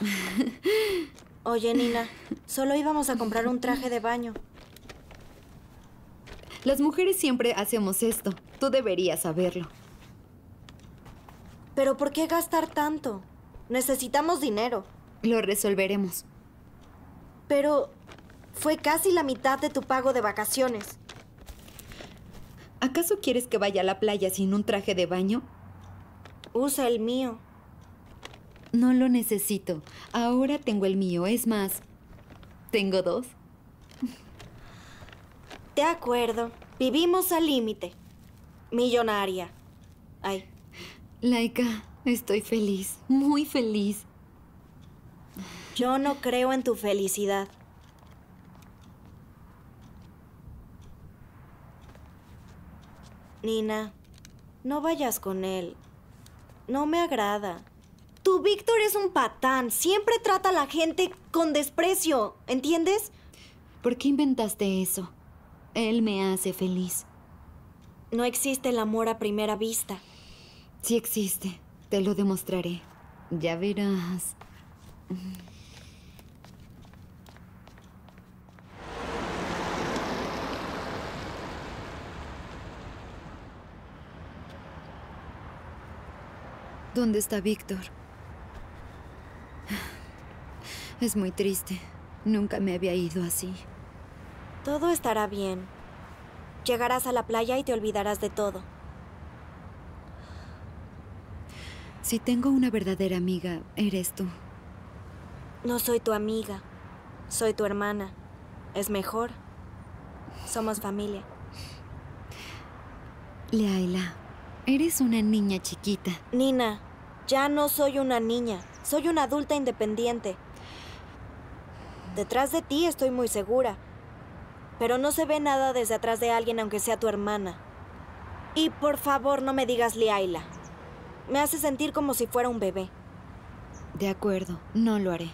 Oye, Nina, solo íbamos a comprar un traje de baño. Las mujeres siempre hacemos esto. Tú deberías saberlo. ¿Pero por qué gastar tanto? Necesitamos dinero. Lo resolveremos. Pero fue casi la mitad de tu pago de vacaciones. ¿Acaso quieres que vaya a la playa sin un traje de baño? Usa el mío. No lo necesito. Ahora tengo el mío. Es más, tengo dos. De acuerdo. Vivimos al límite. Millonaria. Ay. Laika, estoy feliz. Muy feliz. Yo no creo en tu felicidad. Nina, no vayas con él. No me agrada. Tu Víctor es un patán. Siempre trata a la gente con desprecio. ¿Entiendes? ¿Por qué inventaste eso? Él me hace feliz. No existe el amor a primera vista. Sí existe. Te lo demostraré. Ya verás. ¿Dónde está Víctor? Es muy triste. Nunca me había ido así. Todo estará bien. Llegarás a la playa y te olvidarás de todo. Si tengo una verdadera amiga, eres tú. No soy tu amiga. Soy tu hermana. Es mejor. Somos familia. Leila, eres una niña chiquita. Nina, ya no soy una niña. Soy una adulta independiente. Detrás de ti estoy muy segura. Pero no se ve nada desde atrás de alguien aunque sea tu hermana. Y por favor no me digas Liaila. Me hace sentir como si fuera un bebé. De acuerdo, no lo haré.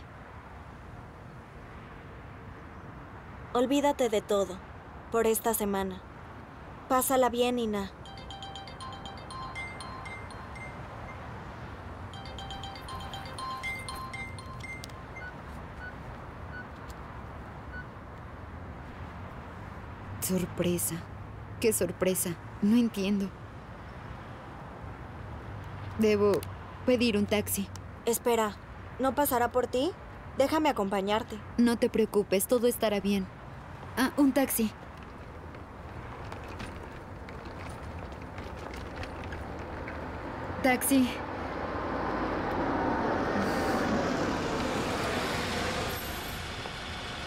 Olvídate de todo. Por esta semana. Pásala bien, Nina. Sorpresa. ¿Qué sorpresa? No entiendo. Debo pedir un taxi. Espera, ¿no pasará por ti? Déjame acompañarte. No te preocupes, todo estará bien. Ah, un taxi. Taxi.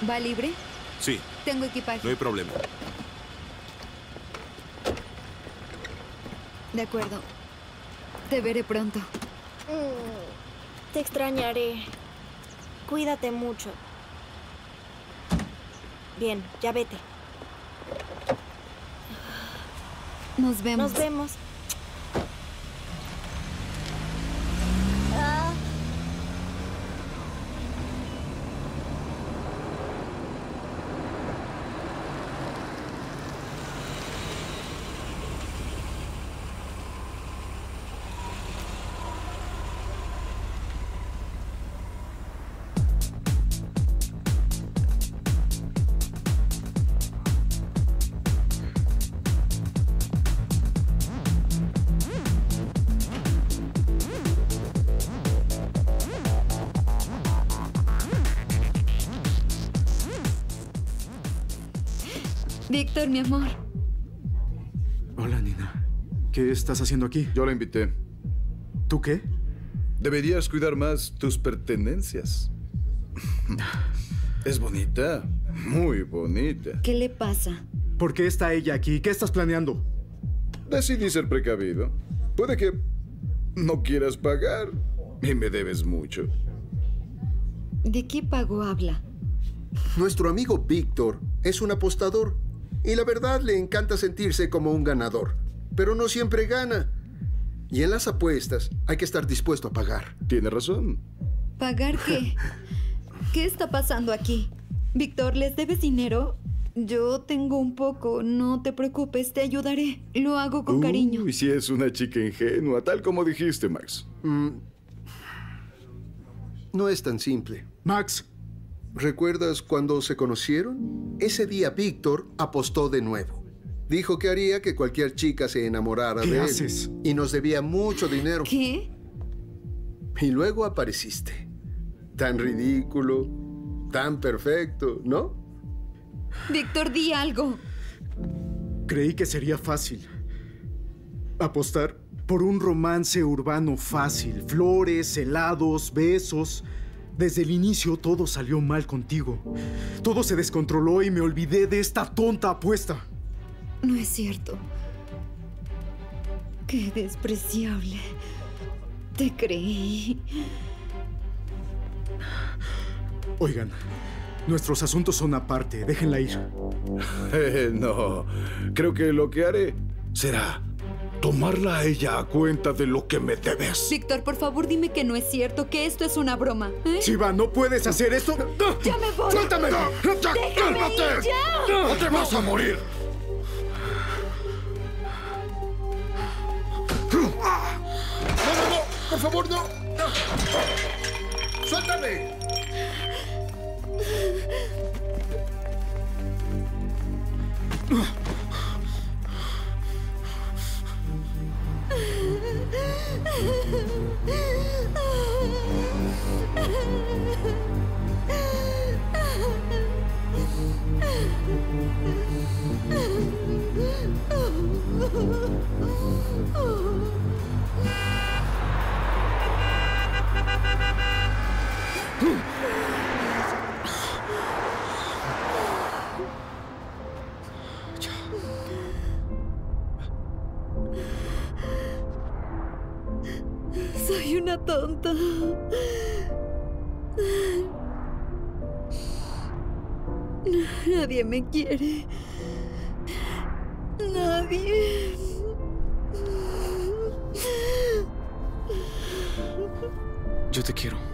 ¿Va libre? Sí, Tengo equipaje. no hay problema. De acuerdo. Te veré pronto. Mm, Te extrañaré. Cuídate mucho. Bien, ya vete. Nos vemos. Nos vemos. Mi amor. Hola, Nina. ¿Qué estás haciendo aquí? Yo la invité. ¿Tú qué? Deberías cuidar más tus pertenencias. Es bonita, muy bonita. ¿Qué le pasa? ¿Por qué está ella aquí? ¿Qué estás planeando? Decidí ser precavido. Puede que no quieras pagar y me debes mucho. ¿De qué pago habla? Nuestro amigo Víctor es un apostador y la verdad le encanta sentirse como un ganador, pero no siempre gana. Y en las apuestas hay que estar dispuesto a pagar. Tiene razón. ¿Pagar qué? ¿Qué está pasando aquí? Víctor, ¿les debes dinero? Yo tengo un poco, no te preocupes, te ayudaré. Lo hago con cariño. Uy, si es una chica ingenua, tal como dijiste, Max. Mm. No es tan simple. Max. ¿Recuerdas cuando se conocieron? Ese día Víctor apostó de nuevo. Dijo que haría que cualquier chica se enamorara ¿Qué de él. haces? Y nos debía mucho dinero. ¿Qué? Y luego apareciste. Tan ridículo, tan perfecto, ¿no? Víctor, di algo. Creí que sería fácil. Apostar por un romance urbano fácil. Flores, helados, besos. Desde el inicio todo salió mal contigo. Todo se descontroló y me olvidé de esta tonta apuesta. No es cierto. Qué despreciable. Te creí. Oigan, nuestros asuntos son aparte. Déjenla ir. Eh, no, creo que lo que haré será tomarla a ella a cuenta de lo que me debes. Víctor, por favor, dime que no es cierto, que esto es una broma. ¿eh? Chiva, ¿no puedes hacer esto? ¡Ya me voy! ¡Suéltame! ¡Déjame ¡Cálmate! ir, ya! ¡No te vas a morir! ¡No, no, no! ¡Por favor, no! ¡Suéltame! Soy una tonta. Nadie me quiere. Yo te quiero.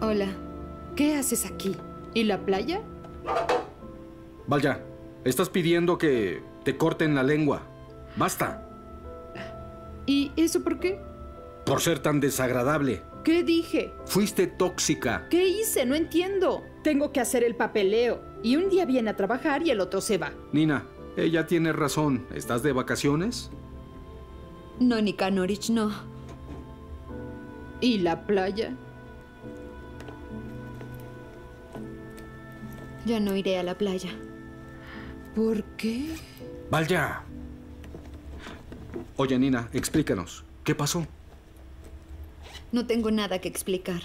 Hola. ¿qué haces aquí? ¿Y la playa? Vaya, estás pidiendo que te corten la lengua. Basta. ¿Y eso por qué? Por ser tan desagradable. ¿Qué dije? Fuiste tóxica. ¿Qué hice? No entiendo. Tengo que hacer el papeleo. Y un día viene a trabajar y el otro se va. Nina, ella tiene razón. ¿Estás de vacaciones? No, Nikanoric, no. ¿Y la playa? Ya no iré a la playa. ¿Por qué? Vaya. Oye, Nina, explícanos. ¿Qué pasó? No tengo nada que explicar.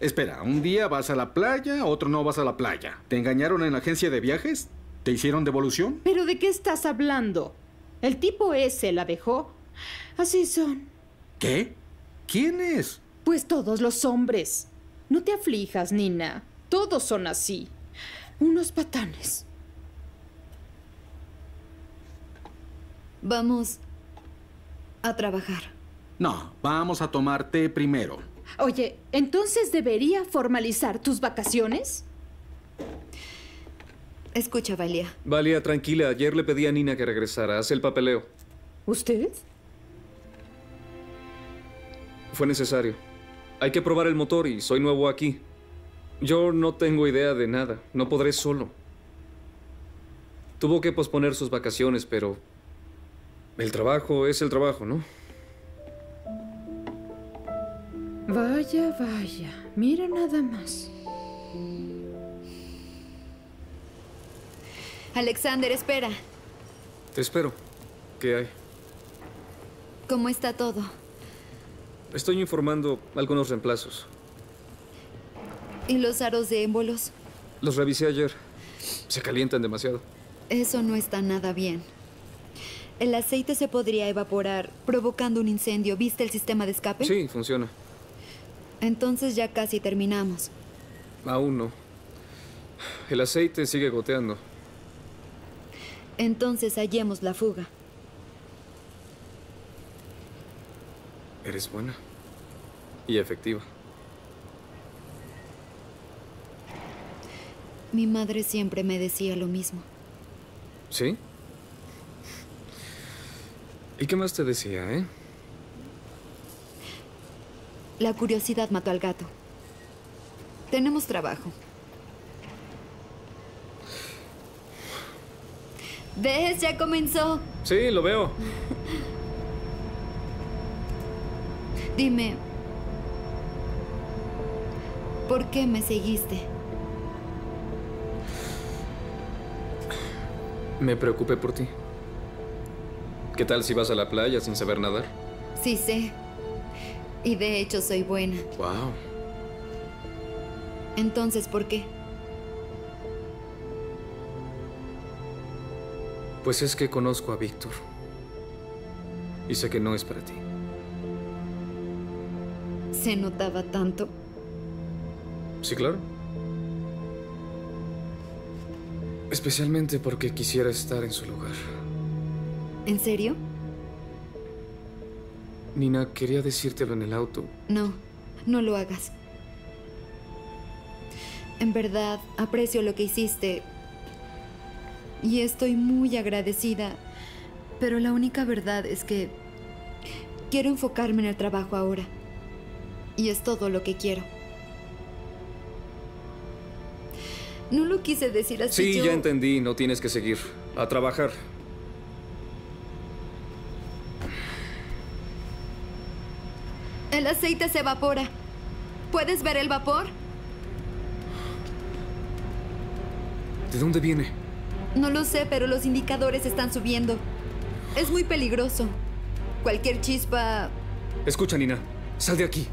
Espera, un día vas a la playa, otro no vas a la playa. ¿Te engañaron en la agencia de viajes? ¿Te hicieron devolución? ¿Pero de qué estás hablando? El tipo ese la dejó. Así son. ¿Qué? ¿Quién es? Pues todos los hombres. No te aflijas, Nina. Todos son así. Unos patanes. Vamos a trabajar. No, vamos a tomar té primero. Oye, ¿entonces debería formalizar tus vacaciones? Escucha, Valia. Valia, tranquila. Ayer le pedí a Nina que regresara. Haz el papeleo. ¿Usted? Fue necesario. Hay que probar el motor y soy nuevo aquí. Yo no tengo idea de nada. No podré solo. Tuvo que posponer sus vacaciones, pero... El trabajo es el trabajo, ¿no? Vaya, vaya. Mira nada más. Alexander, espera. Te espero. ¿Qué hay? ¿Cómo está todo? Estoy informando algunos reemplazos. ¿Y los aros de émbolos? Los revisé ayer. Se calientan demasiado. Eso no está nada bien. El aceite se podría evaporar, provocando un incendio. ¿Viste el sistema de escape? Sí, funciona. Entonces ya casi terminamos. Aún no. El aceite sigue goteando. Entonces hallemos la fuga. Eres buena. Y efectiva. Mi madre siempre me decía lo mismo. ¿Sí? ¿Y qué más te decía, eh? La curiosidad mató al gato. Tenemos trabajo. ¿Ves? Ya comenzó. Sí, lo veo. Dime, ¿por qué me seguiste? Me preocupé por ti. ¿Qué tal si vas a la playa sin saber nadar? Sí sé. Y de hecho soy buena. Wow. Entonces, ¿por qué? Pues es que conozco a Víctor. Y sé que no es para ti. Se notaba tanto. Sí, claro. Especialmente porque quisiera estar en su lugar. ¿En serio? Nina, quería decírtelo en el auto. No, no lo hagas. En verdad, aprecio lo que hiciste. Y estoy muy agradecida. Pero la única verdad es que quiero enfocarme en el trabajo ahora. Y es todo lo que quiero. No lo quise decir así. Sí, yo- ya entendí. No tienes que seguir. A trabajar. El aceite se evapora. ¿Puedes ver el vapor? ¿De dónde viene? No lo sé, pero los indicadores están subiendo. Es muy peligroso. Cualquier chispa... Escucha, Nina. Sal de aquí.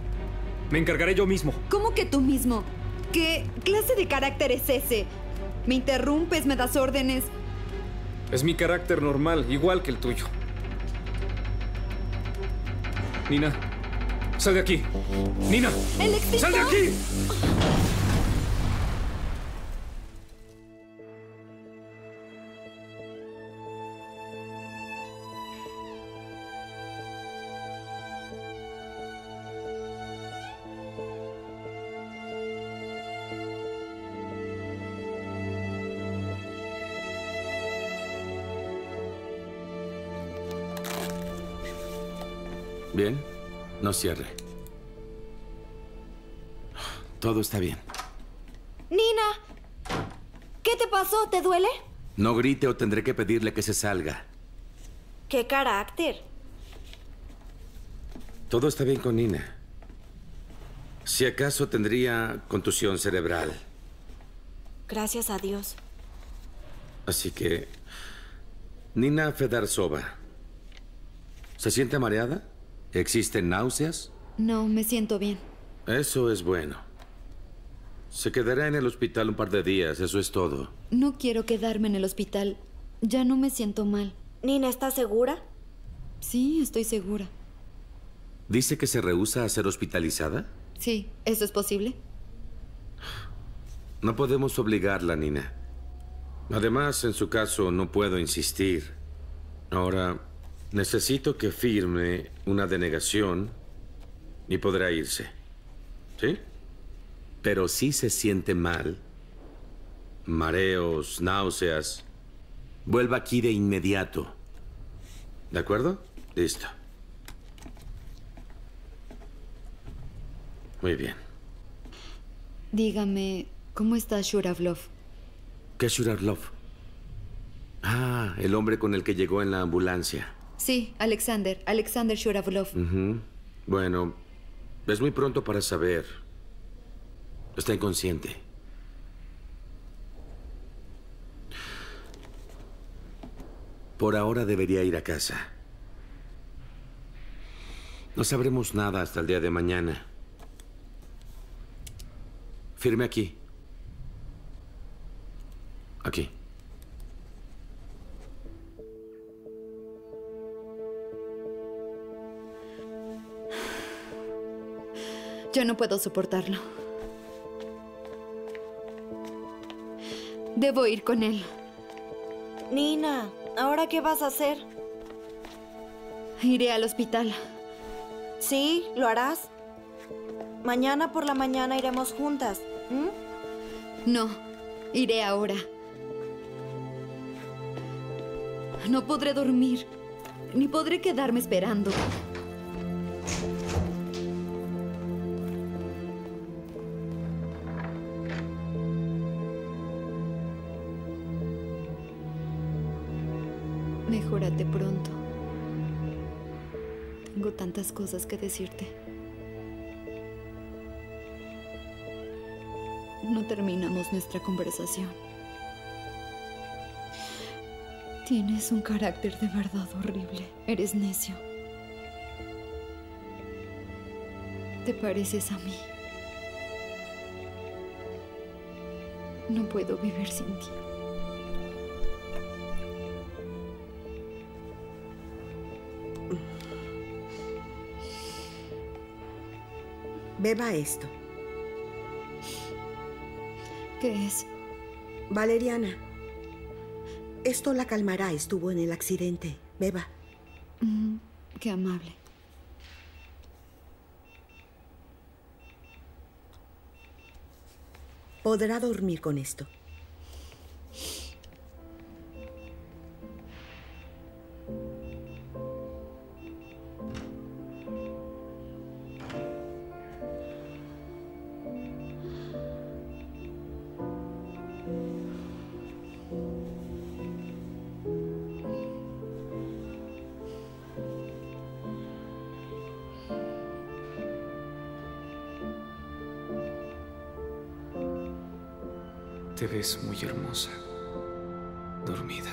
Me encargaré yo mismo. ¿Cómo que tú mismo? ¿Qué clase de carácter es ese? Me interrumpes, me das órdenes. Es mi carácter normal, igual que el tuyo. Nina, sal de aquí. Nina, ¡El sal de aquí. No cierre. Todo está bien. Nina, ¿qué te pasó? ¿Te duele? No grite o tendré que pedirle que se salga. ¿Qué carácter? Todo está bien con Nina. Si acaso tendría contusión cerebral. Gracias a Dios. Así que... Nina Fedarsova. ¿Se siente mareada? ¿Existen náuseas? No, me siento bien. Eso es bueno. Se quedará en el hospital un par de días, eso es todo. No quiero quedarme en el hospital. Ya no me siento mal. Nina, ¿estás segura? Sí, estoy segura. ¿Dice que se rehúsa a ser hospitalizada? Sí, ¿eso es posible? No podemos obligarla, Nina. Además, en su caso, no puedo insistir. Ahora, necesito que firme una denegación y podrá irse. ¿Sí? Pero si se siente mal, mareos, náuseas, vuelva aquí de inmediato. ¿De acuerdo? Listo. Muy bien. Dígame, ¿cómo está Shuravlov? ¿Qué es Shuravlov? Ah, el hombre con el que llegó en la ambulancia. Sí, Alexander, Alexander Shuravlov. Bueno, es muy pronto para saber. Está inconsciente. Por ahora debería ir a casa. No sabremos nada hasta el día de mañana. Firme aquí. Aquí. Ya no puedo soportarlo. Debo ir con él. Nina, ¿ahora qué vas a hacer? Iré al hospital. Sí, lo harás. Mañana por la mañana iremos juntas. No, iré ahora. No podré dormir, ni podré quedarme esperando. Cosas que decirte. No terminamos nuestra conversación. Tienes un carácter de verdad horrible. Eres necio. Te pareces a mí. No puedo vivir sin ti. Beba esto. ¿Qué es? Valeriana. Esto la calmará. Estuvo en el accidente. Beba. Mm, qué amable. Podrá dormir con esto. Muy hermosa. Dormida.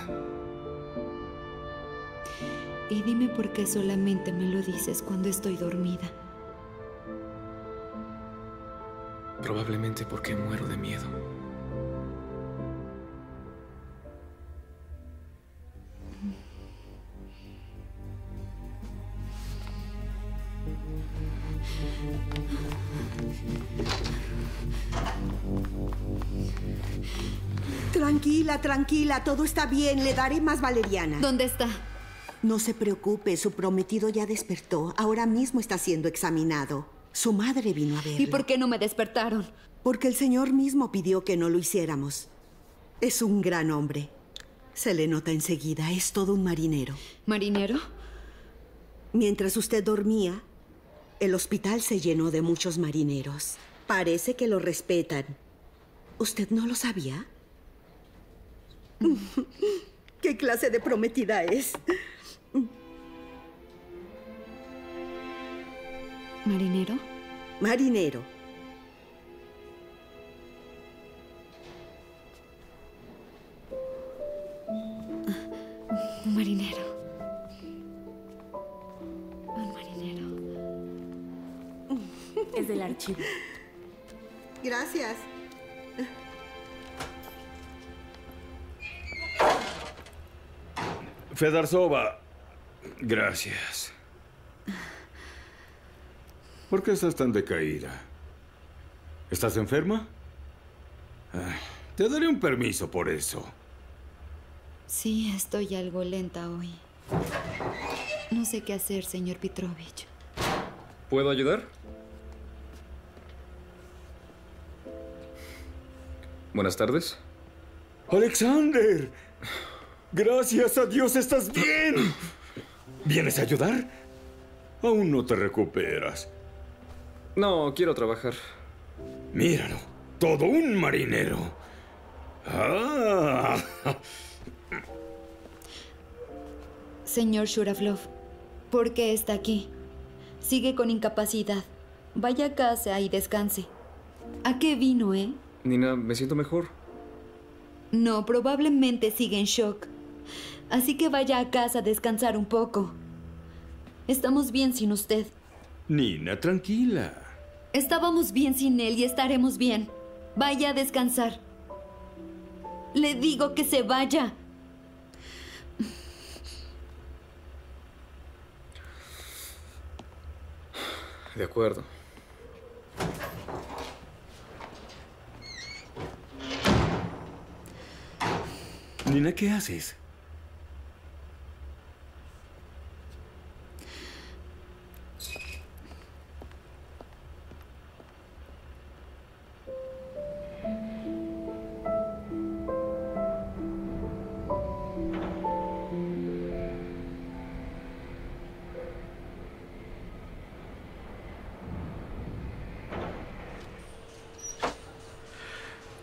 Y dime por qué solamente me lo dices cuando estoy dormida. Probablemente porque muero de miedo. Tranquila, tranquila, todo está bien. Le daré más valeriana. ¿Dónde está? No se preocupe, su prometido ya despertó. Ahora mismo está siendo examinado. Su madre vino a verlo. ¿Y por qué no me despertaron? Porque el Señor mismo pidió que no lo hiciéramos. Es un gran hombre. Se le nota enseguida, es todo un marinero. ¿Marinero? Mientras usted dormía, el hospital se llenó de muchos marineros. Parece que lo respetan. ¿Usted no lo sabía? ¿Qué clase de prometida es? ¿Marinero? Marinero. Marinero. Un marinero. Es del archivo. Gracias. Fedarsova, gracias. ¿Por qué estás tan decaída? ¿Estás enferma? Ay, te daré un permiso por eso. Sí, estoy algo lenta hoy. No sé qué hacer, señor Petrovich. ¿Puedo ayudar? Buenas tardes. Alexander, gracias a Dios estás bien. ¿Vienes a ayudar? Aún no te recuperas. No, quiero trabajar. Míralo, todo un marinero. Ah. Señor Shuravlov, ¿por qué está aquí? Sigue con incapacidad. Vaya a casa y descanse. ¿A qué vino, eh? Nina, me siento mejor. No, probablemente sigue en shock. Así que vaya a casa a descansar un poco. Estamos bien sin usted. Nina, tranquila. Estábamos bien sin él y estaremos bien. Vaya a descansar. Le digo que se vaya. De acuerdo. Nina, ¿qué haces?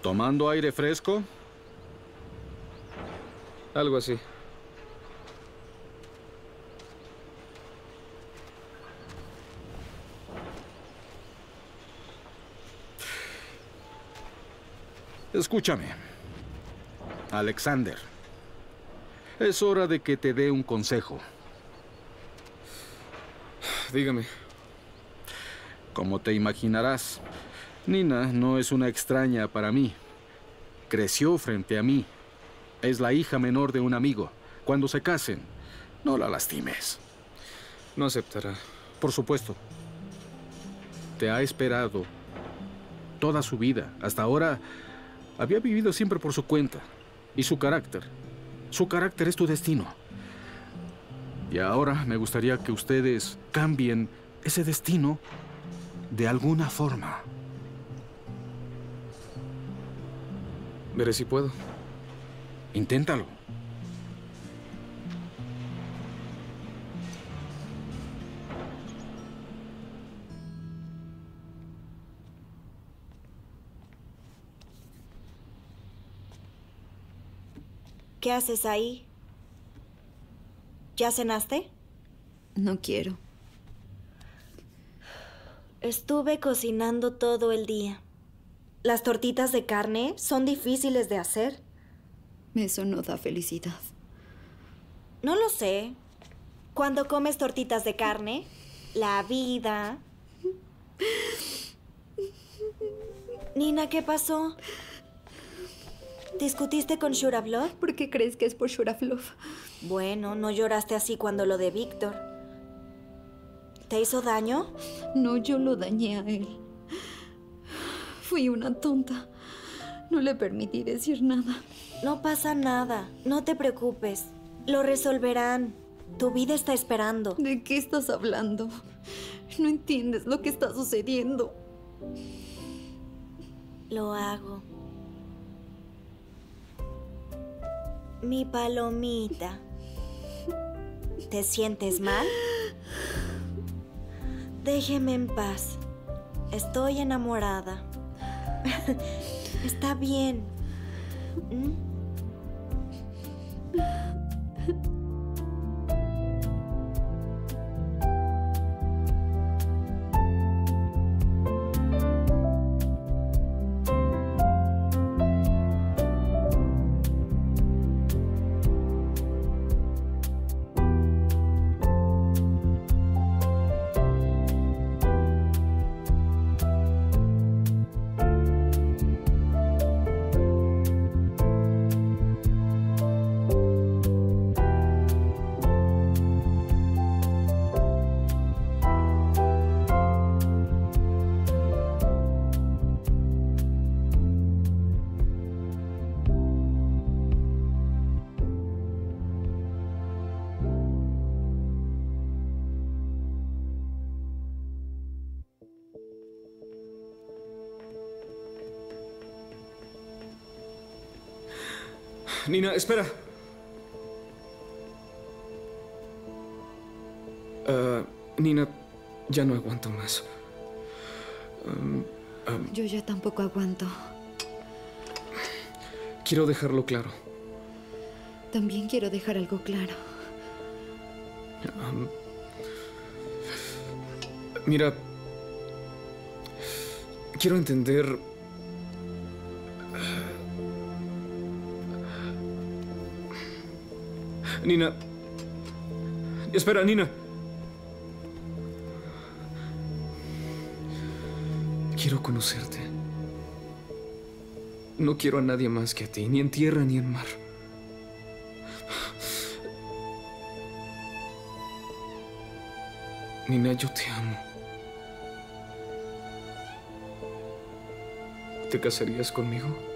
¿Tomando aire fresco? Algo así. Escúchame. Alexander. Es hora de que te dé un consejo. Dígame. Como te imaginarás, Nina no es una extraña para mí. Creció frente a mí. Es la hija menor de un amigo. Cuando se casen, no la lastimes. No aceptará. Por supuesto. Te ha esperado toda su vida. Hasta ahora había vivido siempre por su cuenta. Y su carácter. Su carácter es tu destino. Y ahora me gustaría que ustedes cambien ese destino de alguna forma. Veré si puedo. Inténtalo. ¿Qué haces ahí? ¿Ya cenaste? No quiero. Estuve cocinando todo el día. Las tortitas de carne son difíciles de hacer. Eso no da felicidad. No lo sé. Cuando comes tortitas de carne, la vida... Nina, ¿qué pasó? ¿Discutiste con Shuravlov? ¿Por qué crees que es por Shuravlov? Bueno, no lloraste así cuando lo de Víctor. ¿Te hizo daño? No, yo lo dañé a él. Fui una tonta. No le permití decir nada. No pasa nada. No te preocupes. Lo resolverán. Tu vida está esperando. ¿De qué estás hablando? No entiendes lo que está sucediendo. Lo hago. Mi palomita. ¿Te sientes mal? Déjeme en paz. Estoy enamorada. Está bien. ¿Mm? Nina, espera. Ah, Nina, ya no aguanto más. Um, um, Yo ya tampoco aguanto. quiero dejarlo claro. También quiero dejar algo claro. Um, mira, quiero entender... Nina. Espera, Nina. Quiero conocerte. No quiero a nadie más que a ti, ni en tierra ni en mar. Nina, yo te amo. ¿Te casarías conmigo?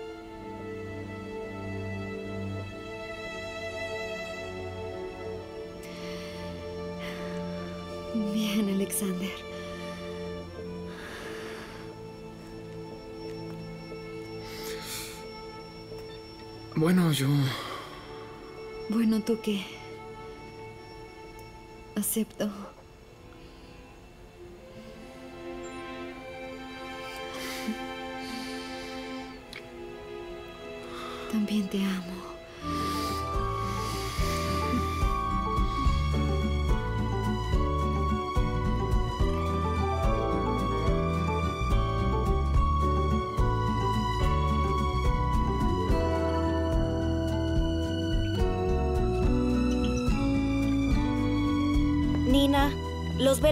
Alexander. Bueno, yo... Bueno, ¿tú qué? Acepto. También te amo.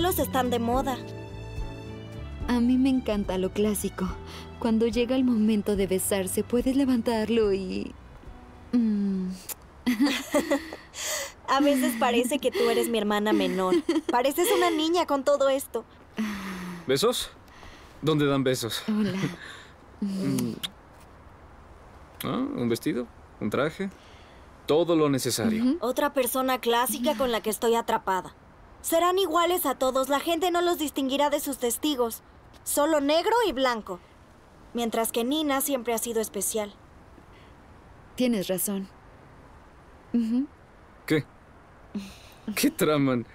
Están de moda. A mí me encanta lo clásico. Cuando llega el momento de besarse, puedes levantarlo y... Mm. A veces parece que tú eres mi hermana menor. Pareces una niña con todo esto. ¿Besos? ¿Dónde dan besos? Hola. Mm. Ah, ¿Un vestido? ¿Un traje? Todo lo necesario. Otra persona clásica con la que estoy atrapada. Serán iguales a todos. La gente no los distinguirá de sus testigos. Solo negro y blanco. Mientras que Nina siempre ha sido especial. Tienes razón. ¿Qué? ¿Qué traman?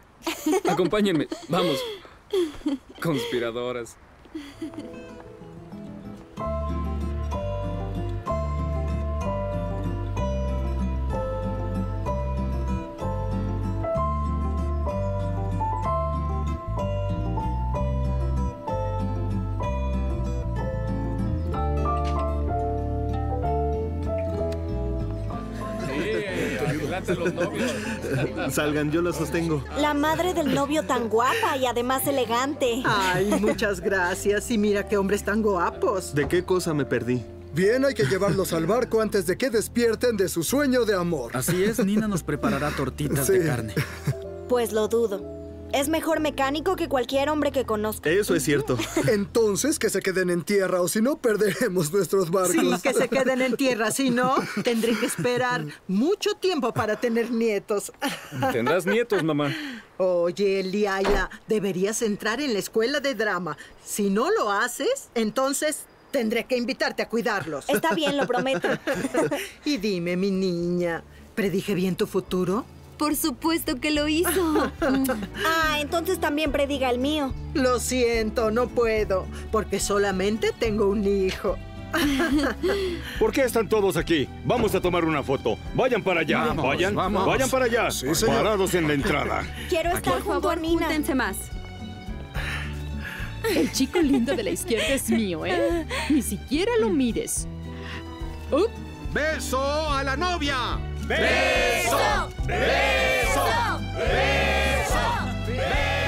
Acompáñenme. Vamos. Conspiradoras. Adelante los novios. Salgan, yo los sostengo. La madre del novio tan guapa y además elegante. Ay, muchas gracias. Y mira qué hombres tan guapos. ¿De qué cosa me perdí? Bien, hay que llevarlos al barco antes de que despierten de su sueño de amor. Así es, Nina nos preparará tortitas de carne. Pues lo dudo. Es mejor mecánico que cualquier hombre que conozca. Eso es cierto. Entonces, que se queden en tierra o si no, perderemos nuestros barcos. Sí, que se queden en tierra. Si no, tendré que esperar mucho tiempo para tener nietos. Tendrás nietos, mamá. Oye, Liaya, deberías entrar en la escuela de drama. Si no lo haces, entonces tendré que invitarte a cuidarlos. Está bien, lo prometo. y dime, mi niña, ¿predije bien tu futuro? Por supuesto que lo hizo. Ah, entonces también prediga el mío. Lo siento, no puedo, porque solamente tengo un hijo. ¿Por qué están todos aquí? Vamos a tomar una foto. Vayan para allá. Vamos, vayan, vamos. vayan para allá. Sí, señor. Parados en la entrada. Quiero estar junto a Nina. más. El chico lindo de la izquierda es mío, ¿eh? Ni siquiera lo mires. ¡Beso a la novia! ¡Beso! ¡Beso! ¡Beso! ¡Beso!